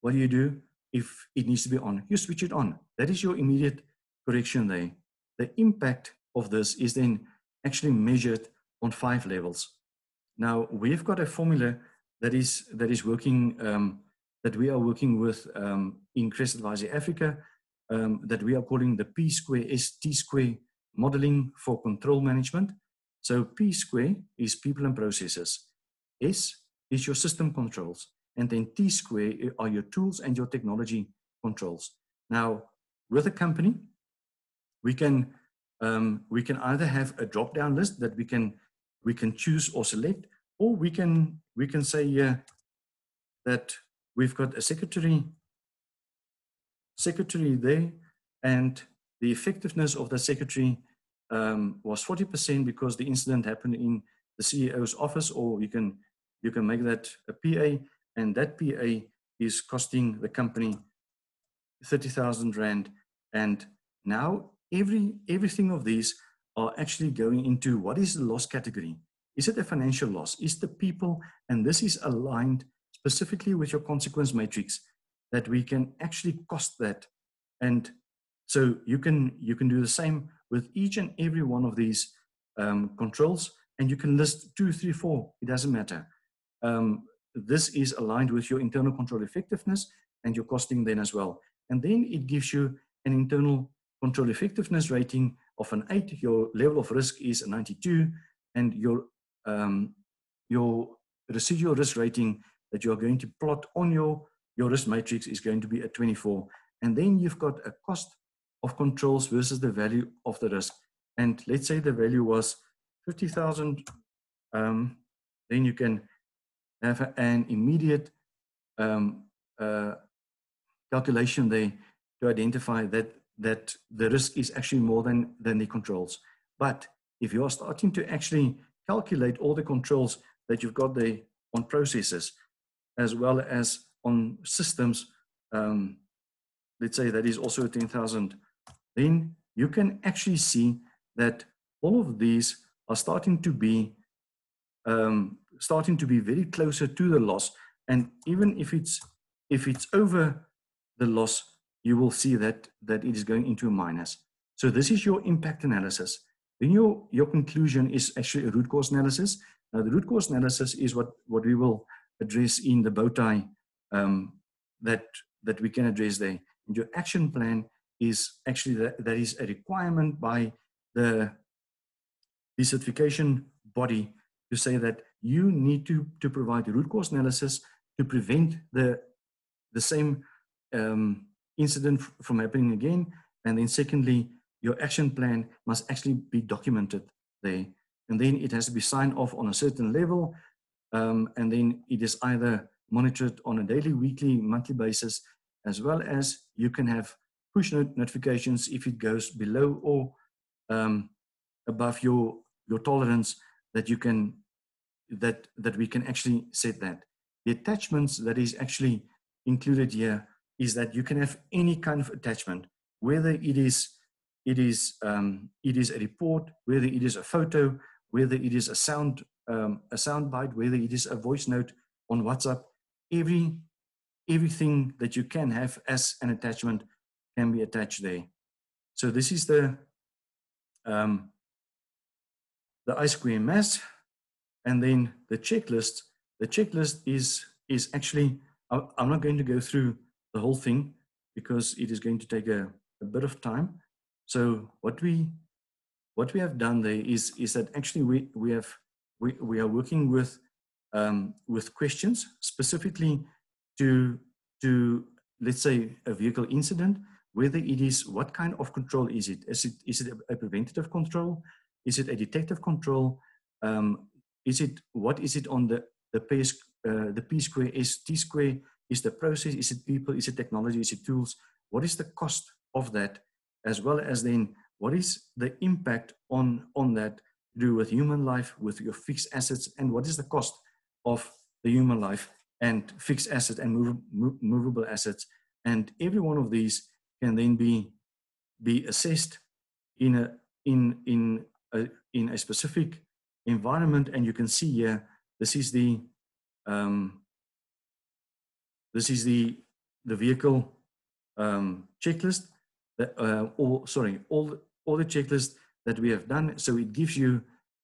what do you do? If it needs to be on, you switch it on. That is your immediate correction there. The impact of this is then actually measured on five levels. Now we've got a formula that is that is working um, that we are working with um, in Crest Advisory Africa um, that we are calling the P square S T square modeling for control management. So P square is people and processes. S is your system controls, and then T square are your tools and your technology controls. Now with a company, we can um, we can either have a drop down list that we can we can choose or select, or we can we can say uh, that we've got a secretary secretary there, and the effectiveness of the secretary um, was 40% because the incident happened in the CEO's office, or you can you can make that a PA, and that PA is costing the company 30,000 rand. And now every everything of these are actually going into what is the loss category? Is it a financial loss? Is the people, and this is aligned specifically with your consequence matrix, that we can actually cost that. And so you can you can do the same with each and every one of these um, controls, and you can list two, three, four. It doesn't matter. Um, this is aligned with your internal control effectiveness and your costing then as well. And then it gives you an internal control effectiveness rating of an eight. Your level of risk is a 92, and your um, your residual risk rating that you are going to plot on your your risk matrix is going to be a 24. And then you've got a cost of controls versus the value of the risk. And let's say the value was 50,000, um, then you can have an immediate um, uh, calculation there to identify that that the risk is actually more than than the controls. But if you are starting to actually calculate all the controls that you've got there on processes, as well as on systems, um, let's say that is also 10,000, then you can actually see that all of these are starting to be um, starting to be very closer to the loss. And even if it's if it's over the loss, you will see that that it is going into a minus. So this is your impact analysis. Then your your conclusion is actually a root cause analysis. Now the root cause analysis is what what we will address in the bow tie um, that that we can address there. And your action plan is actually that, that is a requirement by the decertification body to say that you need to, to provide root cause analysis to prevent the, the same um, incident from happening again. And then secondly, your action plan must actually be documented there. And then it has to be signed off on a certain level. Um, and then it is either monitored on a daily, weekly, monthly basis, as well as you can have push not notifications if it goes below or um, above your your tolerance that you can that that we can actually set that. The attachments that is actually included here is that you can have any kind of attachment whether it is it is um, it is a report whether it is a photo whether it is a sound um, a sound bite whether it is a voice note on whatsapp every everything that you can have as an attachment can be attached there. So this is the um, the ISQMS and then the checklist. The checklist is, is actually, I'm not going to go through the whole thing because it is going to take a, a bit of time. So what we, what we have done there is, is that actually we, we, have, we, we are working with, um, with questions specifically to, to, let's say, a vehicle incident, whether it is, what kind of control is it? Is it, is it a preventative control? Is it a detective control? Um, is it what is it on the the P, uh, the P square? Is T square is the process? Is it people? Is it technology? Is it tools? What is the cost of that? As well as then what is the impact on on that to do with human life with your fixed assets? And what is the cost of the human life and fixed asset and move, move, movable assets? And every one of these can then be be assessed in a in in a, in a specific environment and you can see here this is the um, this is the the vehicle um, checklist that uh, all sorry all all the checklists that we have done. So it gives you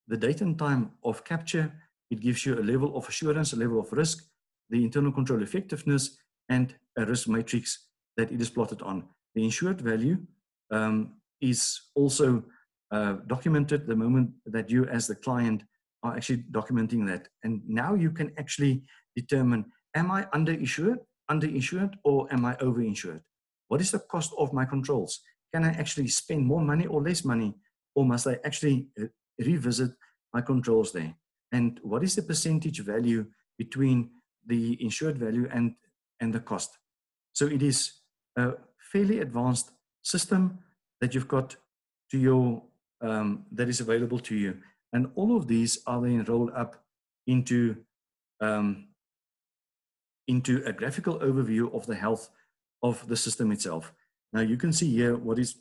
the date and time of capture. It gives you a level of assurance a level of risk the internal control effectiveness and a risk matrix that it is plotted on. The insured value um, is also uh, documented the moment that you as the client are actually documenting that. And now you can actually determine, am I underinsured, underinsured, or am I overinsured? What is the cost of my controls? Can I actually spend more money or less money? Or must I actually uh, revisit my controls there? And what is the percentage value between the insured value and, and the cost? So it is a fairly advanced system that you've got to your um, that is available to you. And all of these are then rolled up into, um, into a graphical overview of the health of the system itself. Now you can see here what is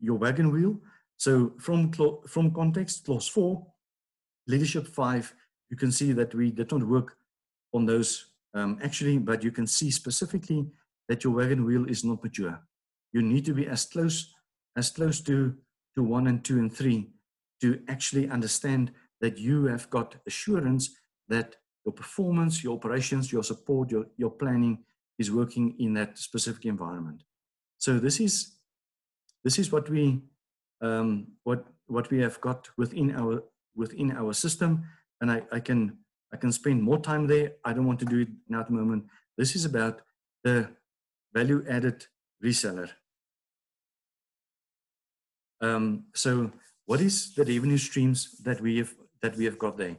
your wagon wheel. So from, from context, clause four, leadership five, you can see that we did not work on those um, actually, but you can see specifically that your wagon wheel is not mature. You need to be as close as close to, to one and two and three to actually understand that you have got assurance that your performance, your operations, your support, your, your planning is working in that specific environment. So this is this is what we um, what what we have got within our within our system, and I, I can I can spend more time there. I don't want to do it now at the moment. This is about the value added reseller. Um, so what is the revenue streams that we have that we have got there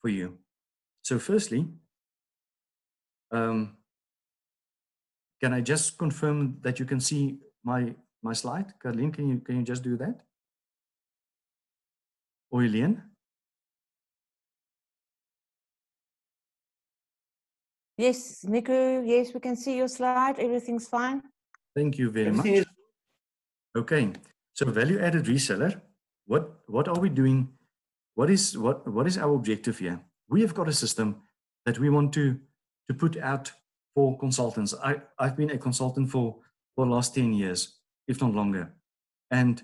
for you? So firstly, um, can I just confirm that you can see my my slide? Caroline, can you can you just do that? Or Elaine? Yes, Nico, yes, we can see your slide. Everything's fine. Thank you very much. Okay, so value added reseller. What what are we doing? What is what what is our objective here? We have got a system that we want to to put out for consultants. I, I've been a consultant for, for the last 10 years, if not longer. And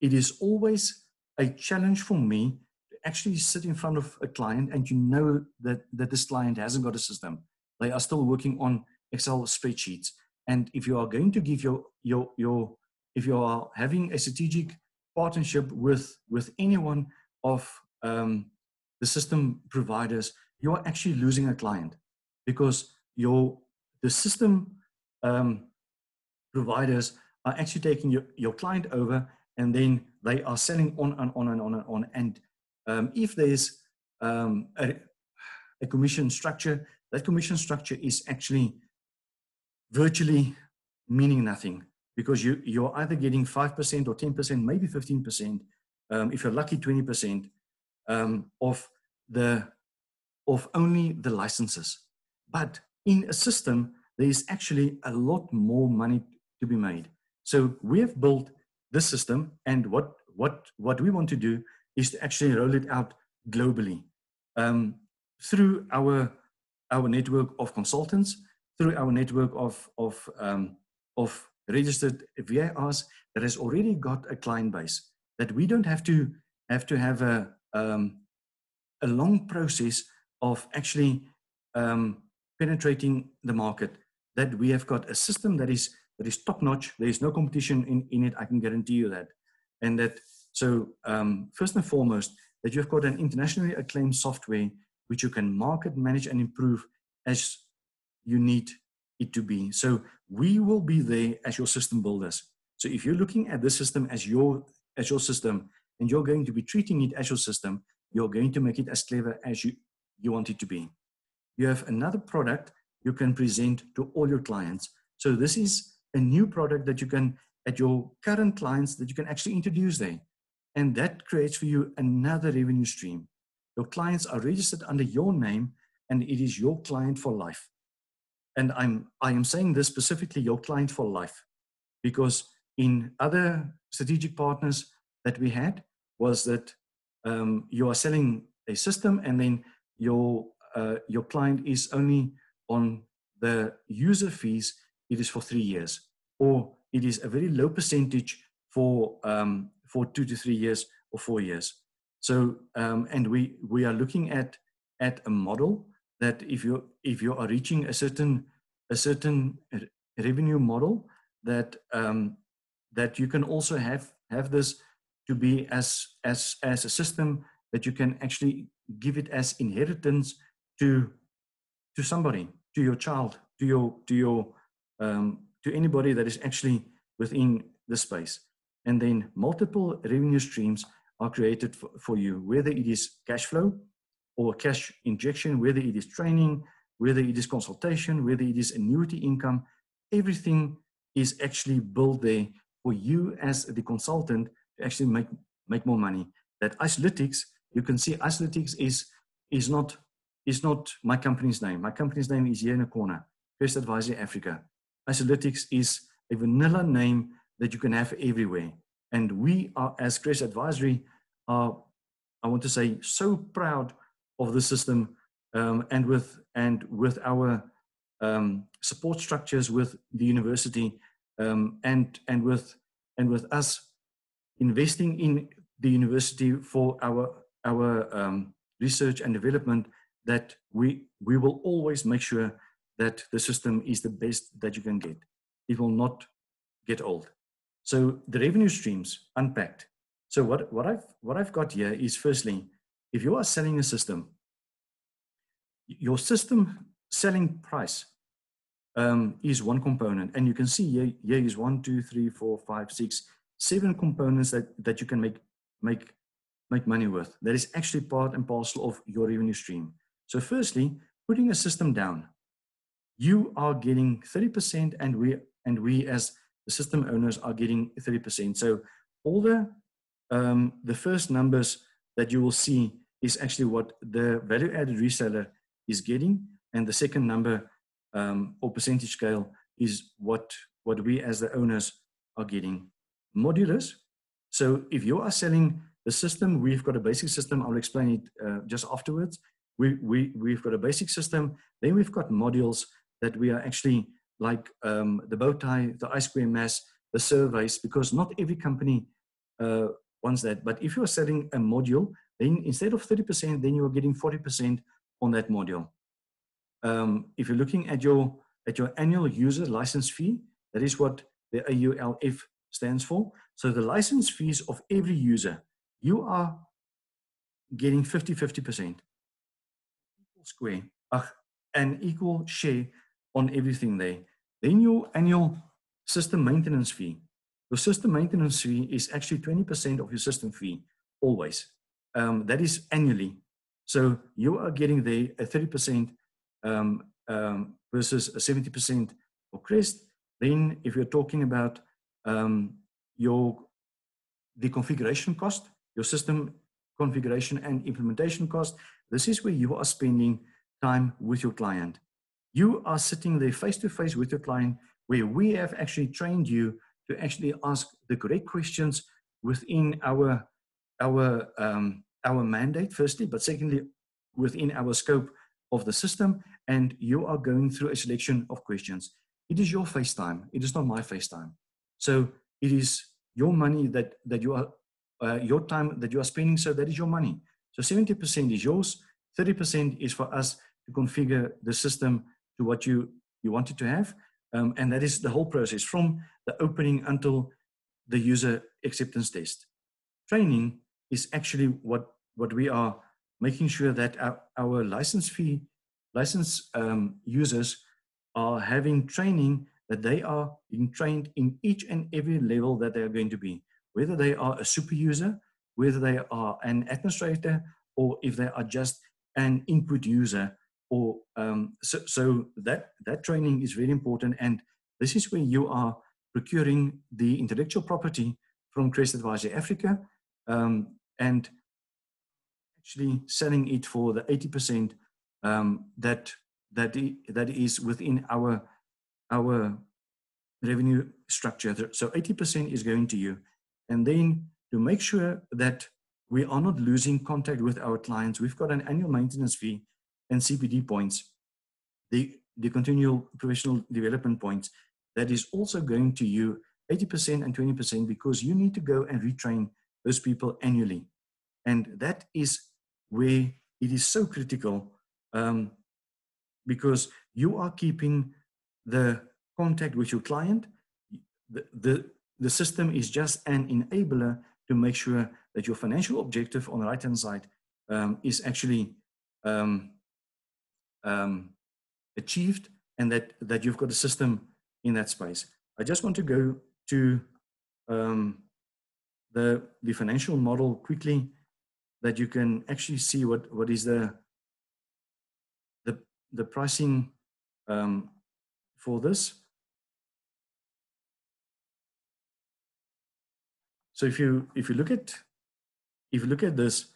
it is always a challenge for me to actually sit in front of a client and you know that, that this client hasn't got a system. They are still working on Excel spreadsheets. And if you are going to give your, your, your if you are having a strategic partnership with, with anyone of um, the system providers, you are actually losing a client because your the system um, providers are actually taking your, your client over and then they are selling on and on and on and on. And um, if there's um, a, a commission structure, that commission structure is actually virtually meaning nothing because you, you're either getting 5% or 10%, maybe 15%, um, if you're lucky, 20% um, of the of only the licenses. But in a system, there is actually a lot more money to be made. So we have built this system, and what what what we want to do is to actually roll it out globally um, through our our network of consultants, through our network of of um, of registered VARs that has already got a client base. That we don't have to have to have a um, a long process of actually um, penetrating the market, that we have got a system that is that is top notch. There is no competition in, in it. I can guarantee you that. And that so um, first and foremost, that you've got an internationally acclaimed software which you can market, manage, and improve as you need it to be. So we will be there as your system builders. So if you're looking at this system as your as your system and you're going to be treating it as your system, you're going to make it as clever as you, you want it to be you have another product you can present to all your clients. So this is a new product that you can, at your current clients, that you can actually introduce there. And that creates for you another revenue stream. Your clients are registered under your name and it is your client for life. And I'm, I am saying this specifically your client for life because in other strategic partners that we had was that um, you are selling a system and then your uh, your client is only on the user fees, it is for three years, or it is a very low percentage for um, for two to three years or four years. So, um, and we we are looking at at a model that if you if you are reaching a certain a certain revenue model that um, that you can also have have this to be as as as a system that you can actually give it as inheritance to to somebody, to your child, to your to your um, to anybody that is actually within the space. And then multiple revenue streams are created for, for you, whether it is cash flow or cash injection, whether it is training, whether it is consultation, whether it is annuity income, everything is actually built there for you as the consultant to actually make make more money. That Isolytics, you can see Isolytics is, is, not, is not my company's name. My company's name is here in the corner, Crest Advisory Africa. Isolytics is a vanilla name that you can have everywhere. And we are, as Crest Advisory, are, I want to say, so proud of the system um, and with and with our um, support structures with the university um, and and with and with us investing in the university for our our um, research and development that we we will always make sure that the system is the best that you can get. It will not get old. So the revenue streams unpacked. So what, what I've what I've got here is firstly, if you are selling a system, your system selling price um, is one component, and you can see here, here is one, two, three, four, five, six, seven components that that you can make make make money with. That is actually part and parcel of your revenue stream. So firstly, putting a system down, you are getting 30% and we and we as the system owners are getting 30%. So all the um, the first numbers that you will see is actually what the value added reseller is getting. And the second number um, or percentage scale is what, what we as the owners are getting. Modulus. So if you are selling the system, we've got a basic system. I'll explain it uh, just afterwards. We, we, we've got a basic system. Then we've got modules that we are actually like um, the bow tie, the ISquareMass, the surveys, because not every company uh, wants that. But if you're selling a module, then instead of 30%, then you're getting 40% on that module. Um, if you're looking at your, at your annual user license fee, that is what the AULF stands for. So the license fees of every user, you are getting 50, 50%. Equal square, uh, an equal share on everything there. Then your annual system maintenance fee. Your system maintenance fee is actually 20% of your system fee, always. Um, that is annually. So you are getting there a 30% um, um, versus a 70% for Crest. Then if you're talking about um, your the configuration cost, your system configuration and implementation cost, this is where you are spending time with your client. You are sitting there face to face with your client where we have actually trained you to actually ask the correct questions within our, our, um, our mandate, firstly, but secondly, within our scope of the system. And you are going through a selection of questions. It is your FaceTime. It is not my FaceTime. So it is your money that, that you are, uh, your time that you are spending. So that is your money. So 70% is yours. 30% is for us to configure the system to what you, you wanted to have. Um, and that is the whole process from the opening until the user acceptance test. Training is actually what, what we are making sure that our, our license fee, license um, users are having training that they are being trained in each and every level that they are going to be, whether they are a super user, whether they are an administrator, or if they are just an input user or um, so, so that that training is very important and this is where you are procuring the intellectual property from Crest Advisory Africa um, and actually selling it for the 80% um, that that that is within our our revenue structure. So 80% is going to you, and then to make sure that we are not losing contact with our clients, we've got an annual maintenance fee and CPD points, the, the continual professional development points, that is also going to you 80% and 20% because you need to go and retrain those people annually. And that is where it is so critical um, because you are keeping the contact with your client. The, the, the system is just an enabler to make sure that your financial objective on the right hand side um, is actually um, um, achieved and that, that you've got a system in that space. I just want to go to um, the, the financial model quickly that you can actually see what, what is the, the, the pricing um, for this. So if you, if you look at if you look at this,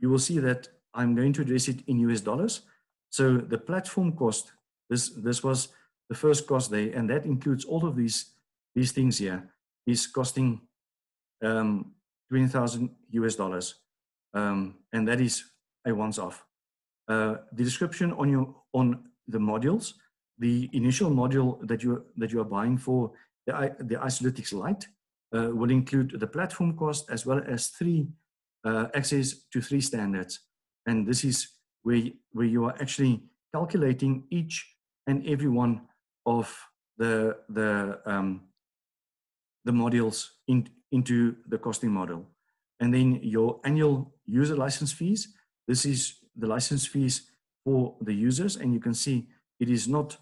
you will see that I'm going to address it in US dollars. So the platform cost, this, this was the first cost there, and that includes all of these, these things here, is costing um, 20,000 US dollars. Um, and that is a once off. Uh, the description on your on the modules, the initial module that you that you are buying for the the Isolytics Lite uh, will include the platform cost as well as three uh, access to three standards, and this is where where you are actually calculating each and every one of the the um, the modules in, into the costing model. And then your annual user license fees. This is the license fees for the users, and you can see it is not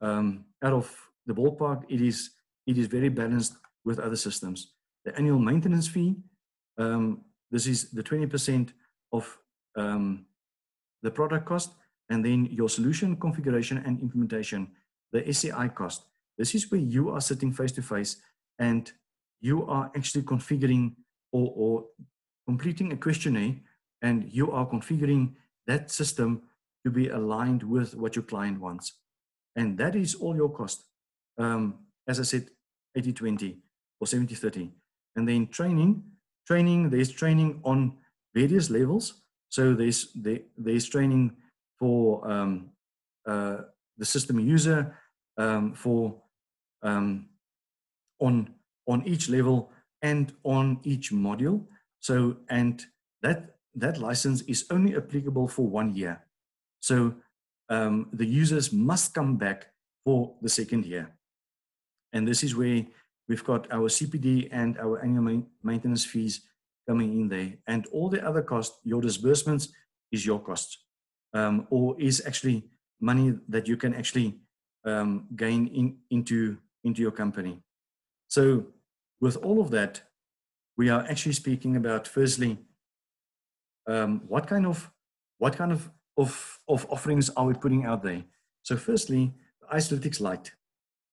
um, out of the ballpark. It is it is very balanced with other systems. The annual maintenance fee. Um, this is the 20% of um, the product cost, and then your solution configuration and implementation, the SCI cost. This is where you are sitting face to face and you are actually configuring or, or completing a questionnaire and you are configuring that system to be aligned with what your client wants. And that is all your cost. Um, as I said, 80 20 or 70 30. And then training, training, there's training on various levels. So there's, there, there's training for um, uh, the system user, um, for um, on on each level and on each module. So and that that license is only applicable for one year. So um, the users must come back for the second year. And this is where we've got our CPD and our annual main- maintenance fees coming in there. And all the other costs, your disbursements is your cost, um, or is actually money that you can actually um, gain in, into, into your company. So with all of that, we are actually speaking about firstly, um, what kind of what kind of, of of offerings are we putting out there? So firstly, Isolytics Lite.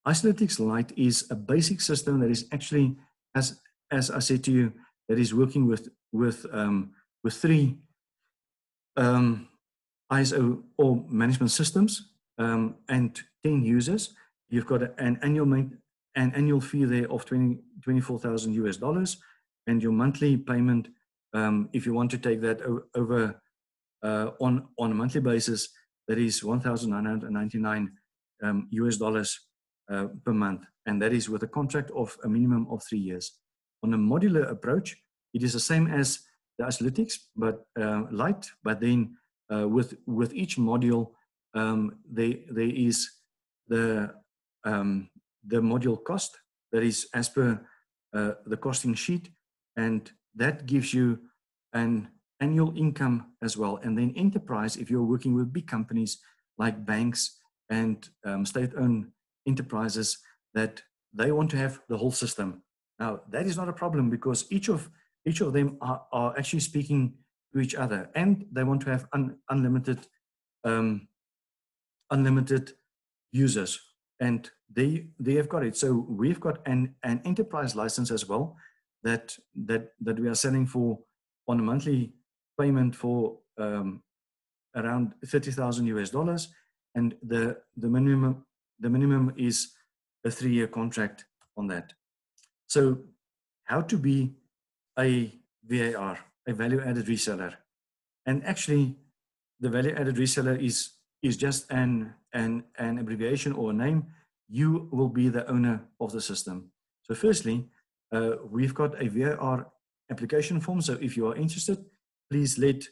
Isolytics Lite is a basic system that is actually, as as I said to you, that is working with with um, with three um, ISO or management systems um, and 10 users. You've got an annual main, an annual fee there of 20, 24,000 US dollars, and your monthly payment, um, if you want to take that over uh, on on a monthly basis, that is 1,999 um, US dollars uh, per month, and that is with a contract of a minimum of three years. On a modular approach, it is the same as the Isolytics, but uh, light, but then uh, with with each module, um, there there is the um, the module cost that is as per uh, the costing sheet, and that gives you an annual income as well. And then enterprise, if you're working with big companies like banks and um, state-owned enterprises, that they want to have the whole system. Now that is not a problem because each of each of them are, are actually speaking to each other, and they want to have un, unlimited um, unlimited users and they they have got it. So we've got an an enterprise license as well that that that we are selling for on a monthly payment for um, around 30,000 US dollars. And the the minimum the minimum is a 3 year contract on that. So how to be a VAR a value added reseller. And actually the value added reseller is is just an, an, an abbreviation or a name, you will be the owner of the system. So firstly, uh, we've got a VAR application form. So if you are interested, please let,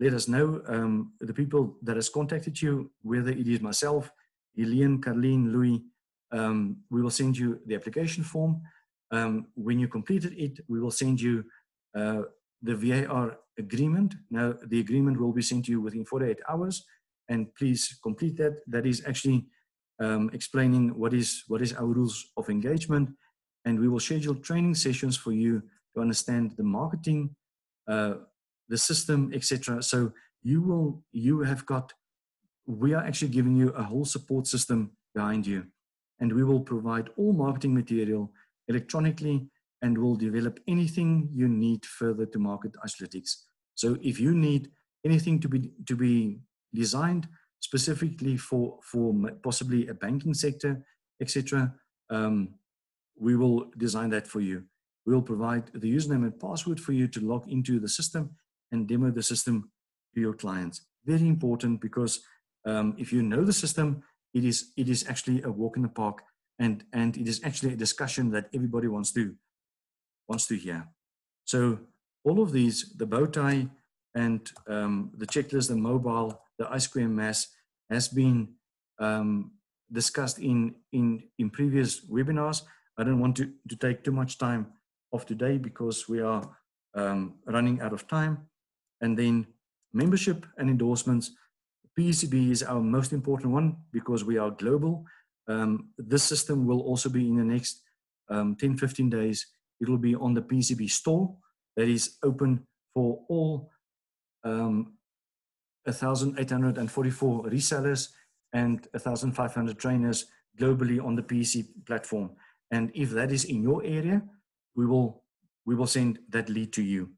let us know um, the people that has contacted you, whether it is myself, Helene, Carleen, Louis, um, we will send you the application form. Um, when you completed it, we will send you uh, the VAR agreement. Now, the agreement will be sent to you within 48 hours and please complete that. That is actually um, explaining what is what is our rules of engagement, and we will schedule training sessions for you to understand the marketing, uh, the system, etc. So you will you have got we are actually giving you a whole support system behind you, and we will provide all marketing material electronically and will develop anything you need further to market Isolytics. So if you need anything to be to be designed specifically for for possibly a banking sector, etc., um, we will design that for you. We will provide the username and password for you to log into the system and demo the system to your clients. Very important because um, if you know the system, it is it is actually a walk in the park, and and it is actually a discussion that everybody wants to wants to hear. So all of these, the bow tie and um, the checklist, the mobile, the ice cream mass, has been um, discussed in in in previous webinars. I don't want to to take too much time of today because we are um, running out of time. And then membership and endorsements. PECB is our most important one because we are global. Um, this system will also be in the next um, 10, 15 days. It will be on the PECB store that is open for all um, 1,844 resellers and 1,500 trainers globally on the PC platform. And if that is in your area, we will we will send that lead to you.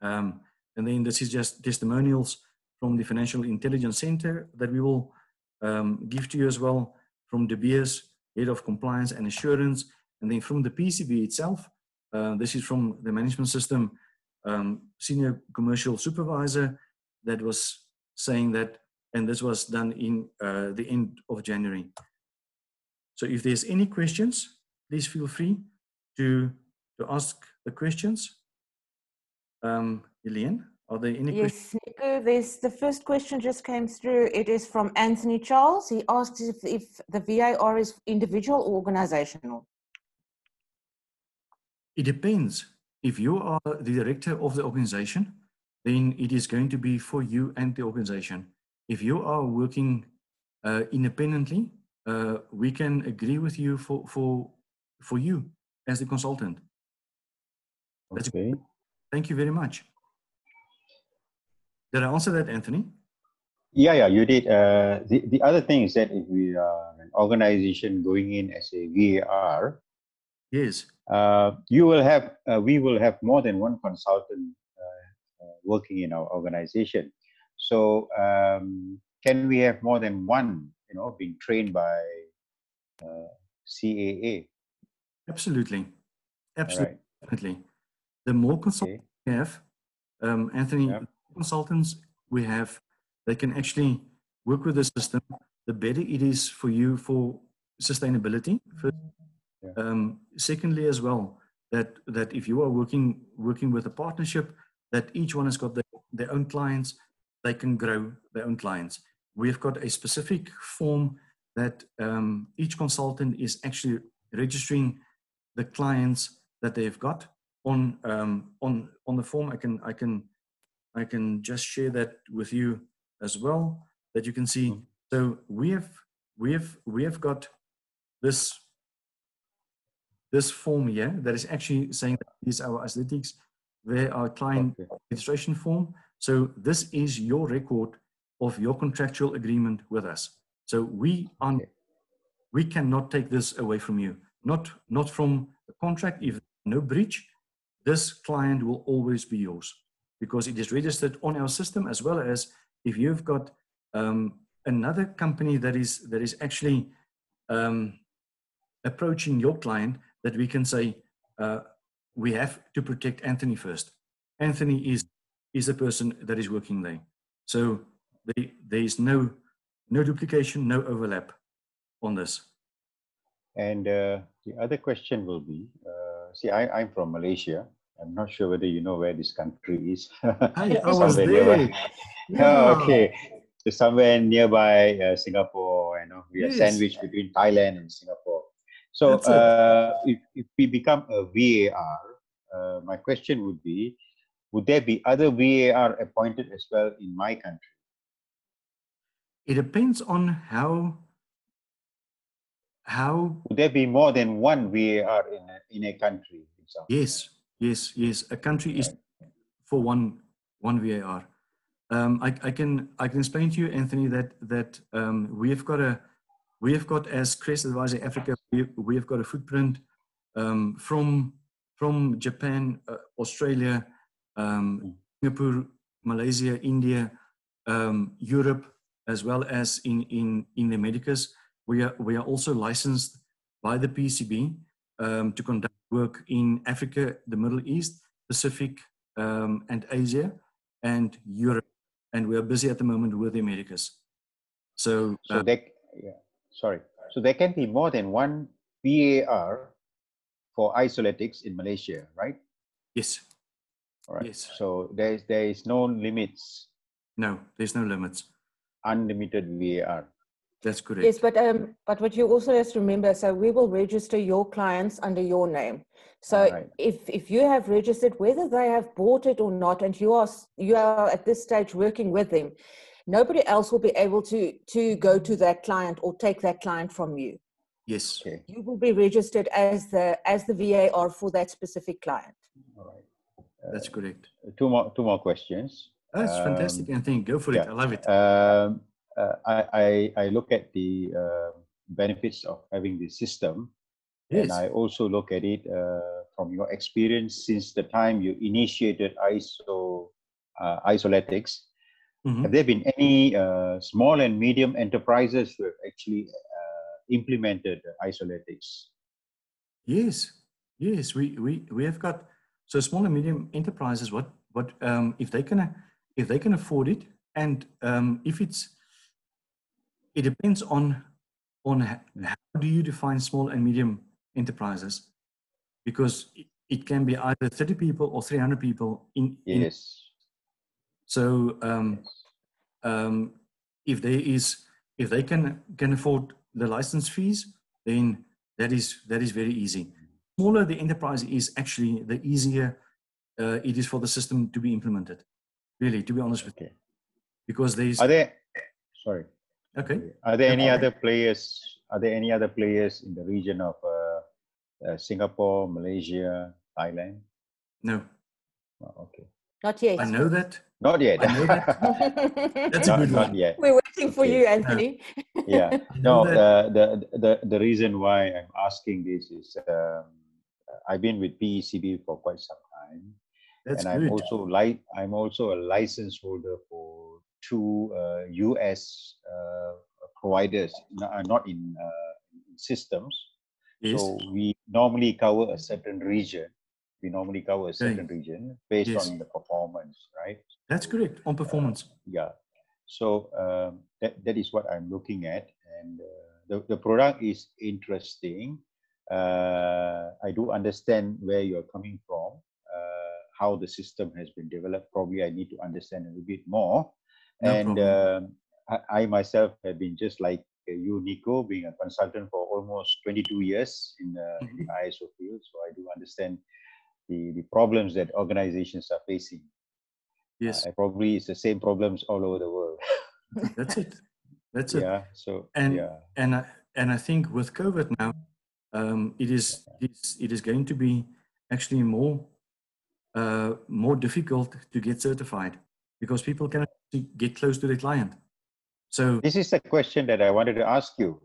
Um, and then this is just testimonials from the Financial Intelligence Center that we will um, give to you as well from De Beers, Head of Compliance and Assurance, and then from the PECB itself. Uh, this is from the management system um, senior commercial supervisor that was saying that, and this was done in uh, the end of January. So if there's any questions, please feel free to to ask the questions. Um, Elaine, are there any questions? Yes, Nico, there's the first question just came through. It is from Anthony Charles. He asked if, if the VAR is individual or organizational. It depends. If you are the director of the organization, then it is going to be for you and the organization. If you are working uh, independently, uh, we can agree with you for, for, for you as the consultant. That's Okay. Thank you very much. Did I answer that, Anthony? Yeah, yeah, you did. Uh, the, the other thing is that if we are an organization going in as a VAR, Yes. uh, you will have, uh, we will have more than one consultant working in our organization. So um, can we have more than one, you know, being trained by uh, CAA? Absolutely. Absolutely. right. The more consultants Okay. we have, um, Anthony, Yep. consultants we have, they can actually work with the system, the better it is for you for sustainability. First. Yeah. Um, secondly, as well, that that if you are working working with a partnership, that each one has got their, their own clients, they can grow their own clients. We've got a specific form that um, each consultant is actually registering the clients that they've got on um, on on the form. I can I can I can just share that with you as well that you can see. Mhm. So we have we have we have got this this form here that is actually saying that these are our athletics where our client Okay. registration form. So this is your record of your contractual agreement with us. So we are Okay. we cannot take this away from you. Not not from the contract. If no breach, this client will always be yours because it is registered on our system as well as if you've got um, another company that is that is actually um, approaching your client that we can say uh, we have to protect Anthony first. Anthony is is the person that is working there, so there, there is no no duplication, no overlap on this. And uh, the other question will be, uh, see, I, I'm from Malaysia. I'm not sure whether you know where this country is. Hi, I was there. Yeah. Oh, okay. So somewhere nearby uh, Singapore, you know, we are Yes. sandwiched between Thailand and Singapore. So uh, if, if we become a VAR, uh, my question would be, would there be other VAR appointed as well in my country? It depends on how how Would there be more than one VAR in a, in a country? example? yes yes yes a country is for one one VAR. Um, I, I can I can explain to you, Anthony, that that um, we have got a we have got as Crest Advisor Africa we, we have got a footprint um, from from Japan, uh, Australia, um, Singapore, Malaysia, India, um, Europe, as well as in, in, in the Americas. We are, we are also licensed by the PECB um, to conduct work in Africa, the Middle East, Pacific, um, and Asia, and Europe. And we are busy at the moment with the Americas. So, So uh, yeah, sorry. So there can be more than one VAR for Isolytics in Malaysia, right? yes, All right. Yes. So there is there is no limits, no, there's no limits. unlimited VAR. That's correct. Yes, but um, but what you also have to remember, so we will register your clients under your name. So Alright. if if you have registered, whether they have bought it or not, and you are you are at this stage working with them, nobody else will be able to to go to that client or take that client from you. Yes. Okay. You will be registered as the as the VAR for that specific client. All right. That's correct. Two more two more questions. That's fantastic. Um, I think go for it. I love it. Um, uh, I, I I look at the uh, benefits of having this system, yes. and I also look at it uh, from your experience since the time you initiated ISO uh, Isolytics. Mhm. Have there been any uh, small and medium enterprises who have actually uh, implemented Isolytics? Yes, yes, we, we, we have got so small and medium enterprises. What what um, if they can if they can afford it, and um, if it's it depends on on how do you define small and medium enterprises, because it, it can be either thirty people or three hundred people in, in Yes. So um, um, if there is, if they can can afford the license fees, then that is that is very easy. Smaller the enterprise is, actually, the easier uh, it is for the system to be implemented. Really, to be honest with you, Okay. because there is Are there? Sorry. okay. Are there any other players? Are there any other players in the region of uh, uh, Singapore, Malaysia, Thailand? No, Oh, okay. Not yet. I know that. Not yet. I know that. That's a good not one. yet. We're waiting for Okay. you, Anthony. Yeah. No. that. The, the the the reason why I'm asking this is um, I've been with PECB for quite some time, That's and I'm also like I'm also a license holder for two uh, US uh, providers, no- uh, not in, uh, in systems. yes. So we normally cover a certain region. We normally cover a certain region based Yes. on the performance, right? That's correct on performance. Yeah. So um, that, that is what I'm looking at. And uh, the, the product is interesting. Uh, I do understand where you're coming from, uh, how the system has been developed. Probably I need to understand a little bit more. No and um, I, I myself have been just like uh, you, Nico, being a consultant for almost 22 years in, uh, in the ISO field. So I do understand the, the problems that organizations are facing. Yes, Uh, probably it's the same problems all over the world. that's it. That's it. yeah. So And yeah. and I, and I think with COVID now, um, it is it is it is going to be actually more uh, more difficult to get certified because people cannot get close to the client. So This is the question that I wanted to ask you.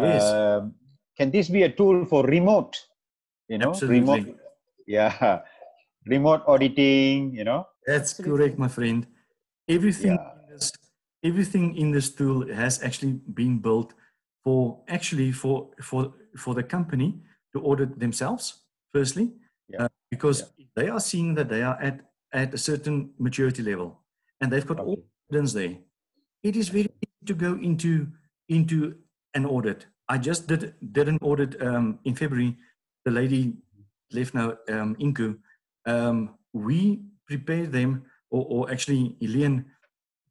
Yes. Um, can this be a tool for remote? You know, Absolutely. remote. Yeah, remote auditing. You know. that's correct, my friend. Everything Yeah. in this, everything in this tool has actually been built for actually for for for the company to audit themselves firstly Yeah. uh, because they are seeing that they are at at a certain maturity level and they've got all Okay. evidence there it is very easy to go into into an audit i just did did an audit um, in february the lady left now um, inku um, we prepared them or, or actually Elaine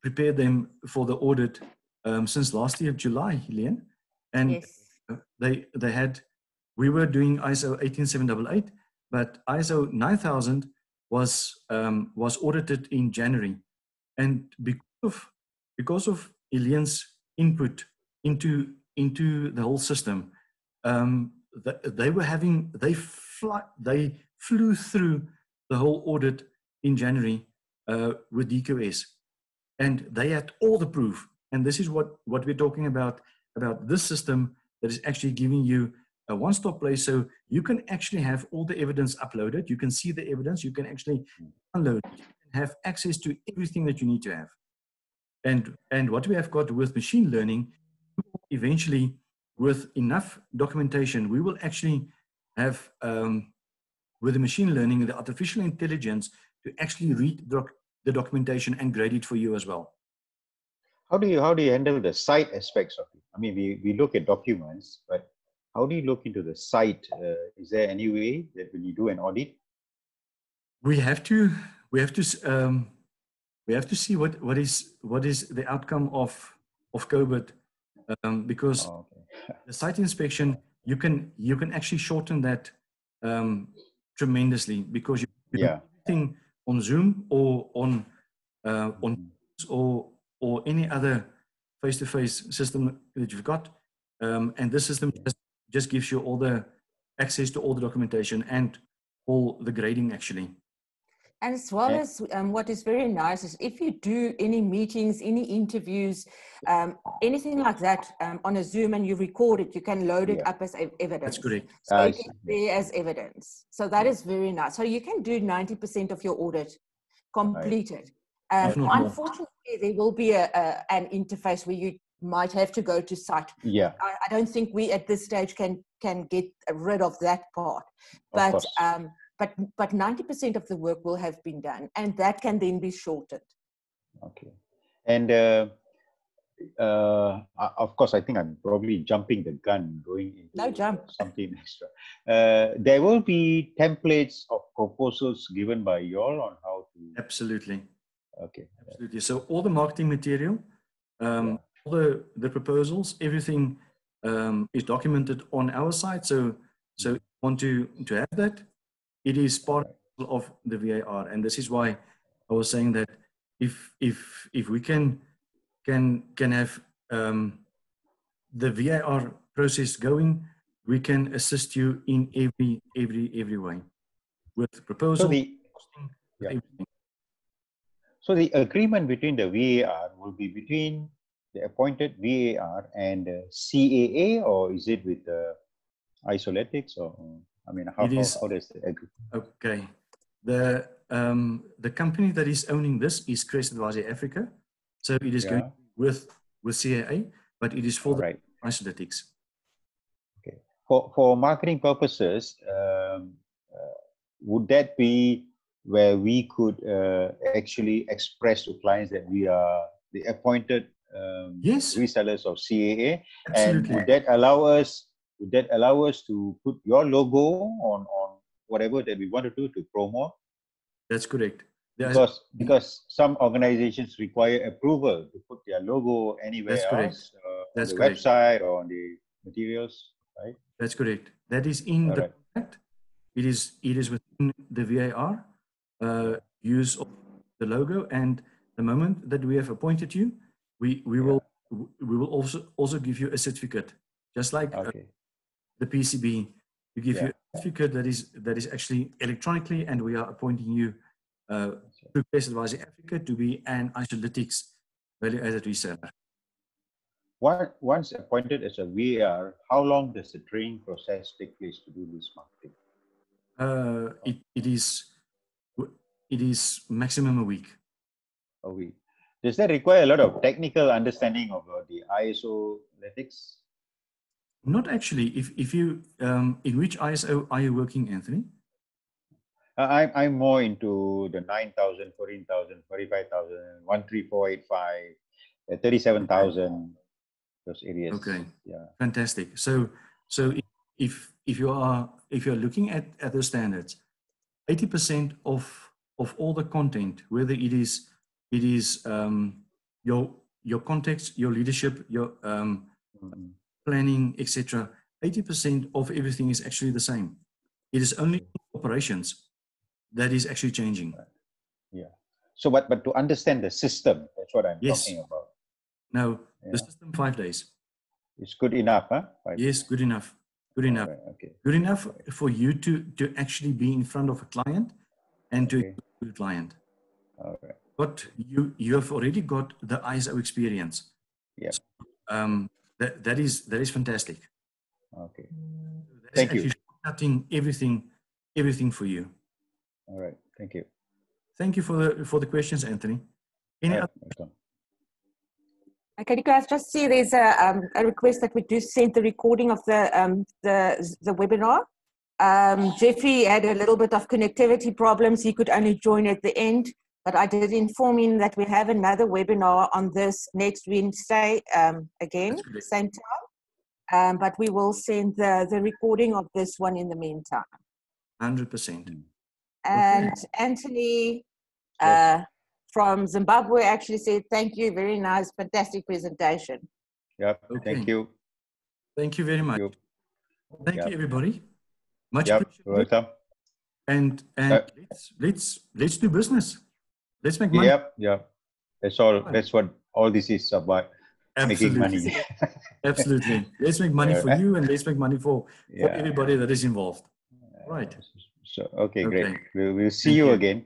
prepared them for the audit um, since last year of july Elaine and yes. uh, they they had we were doing ISO 18788, but ISO 9000 was um, was audited in January, and because of because of Elaine's input into into the whole system, um, th- they were having they fly, they flew through the whole audit in January uh, with DQS, and they had all the proof. And this is what what we're talking about about this system that is actually giving you a one-stop place. So you can actually have all the evidence uploaded. You can see the evidence. You can actually download it. Have access to everything that you need to have. And, and what we have got with machine learning, eventually with enough documentation, we will actually have, um, with the machine learning, the artificial intelligence to actually read doc the documentation and grade it for you as well. How do you how do you handle the site aspects of it? I mean, we, we look at documents, but how do you look into the site? Uh, is there any way that when you do an audit? We have to we have to um, we have to see what what is what is the outcome of of COVID um, because Oh, okay. the site inspection you can you can actually shorten that um, tremendously because you you do Yeah. everything on Zoom or on uh, on Mm. or or any other face-to-face system that you've got, um, and this system just, just gives you all the access to all the documentation and all the grading actually. And as well Yeah. as um, what is very nice is if you do any meetings, any interviews, um, anything like that um, on a Zoom and you record it, you can load it Yeah. up as evidence. That's correct. So I it is see. there as evidence. So that is very nice. So you can do 90% of your audit completed. Um, If not more. unfortunately, there will be a, a, an interface where you might have to go to site. Yeah, I, I don't think we at this stage can can get rid of that part. of But course. um, but but 90% of the work will have been done, and that can then be shortened. Okay. And uh, uh, of course, I think I'm probably jumping the gun going into No jump. something extra. Uh, there will be templates of proposals given by you all on how to. Absolutely. Okay. Absolutely. So all the marketing material, um, all the, the proposals, everything um, is documented on our site. So, so if you want to, to have that, it is part of the VAR. And this is why I was saying that if, if, if we can, can, can have um, the VAR process going, we can assist you in every, every, every way with So proposal, the yeah. everything. so the agreement between the VAR will be between the appointed VAR and uh, CAA, or is it with uh, Isolytics, or I mean, how, It how, is- how does the agree? Okay. The um, the company that is owning this is Crest Advisory Africa. So it is Yeah. going with with CAA, but it is for right. the Isolytics. for for marketing purposes, um, uh, would that be where we could uh, actually express to clients that we are the appointed um, Yes. resellers of CAA, and would that allow us? Would that allow us to put your logo on on whatever that we want to do to promote? That's correct. There's- Because because some organizations require approval to put their logo anywhere That's correct. else uh, That's on the correct. website or on the materials, right? That's correct. That is in the Alright. contract. It is it is within the VAR uh, use of the logo, and the moment that we have appointed you, we we will we will also also give you a certificate, just like uh, Okay. The PECB. We give Yeah. you a certificate that is that is actually electronically, and we are appointing you uh, through Crest Advisor Africa to be an Isolytics value-added reseller. Once appointed as a VAR, how long does the training process take place to do this marketing? Uh, it, it is it is maximum a week. A week. Does that require a lot of technical understanding of uh, the ISO analytics? Not actually. If if you um, in which ISO are you working, Anthony? Uh, I'm, I'm more into the 9,000, 14,000, 45,000, 13485, uh, 37,000, those areas. Okay. Yeah. Fantastic. So so if- if if you are if you're looking at at those standards, eighty percent of of all the content, whether it is it is um, your your context, your leadership, your um, Mhm. Planning, etc. Eighty percent of everything is actually the same. It is only operations that is actually changing. Yeah. So, but, but to understand the system, that's what I'm Yes. talking about. Now the system five days. It's good enough, huh? Five Yes, good enough. Good enough. Okay. Good enough for you to to actually be in front of a client and to Okay. the client. All right. But you you have already got the ISO experience. Yes. So, um, that that is that is fantastic. Okay. It's Thank you. actually cutting everything, everything for you. All right. Thank you. Thank you for the for the questions, Anthony. Any All right, other welcome. Okay, you guys just see there's a, um, a request that we do send the recording of the, um, the, the webinar. Um, Jeffrey had a little bit of connectivity problems. He could only join at the end, but I did inform him that we have another webinar on this next Wednesday, um, again, That's same time. Um, but we will send the, the recording of this one in the meantime. hundred percent? And Anthony uh, Yes. from Zimbabwe actually said, thank you, very nice, fantastic presentation. Yep. Okay. Thank you. Thank you very much. you. Thank Yep. you, everybody. Much Yep. appreciated. Welcome. And and Uh, let's let's let's do business. Let's make money. Yep. Yep. That's all. That's what all this is about. Making Absolutely. money. Absolutely. Let's make money for you and let's make money for, for yeah. everybody that is involved. Right. So okay, great. We'll, we'll see you you. again.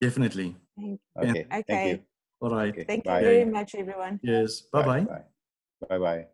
Definitely. Thank, Yeah. Okay. Thank okay. you. All right. Okay. Thank you very much, everyone. Yes. Bye bye. Bye. Bye. Bye.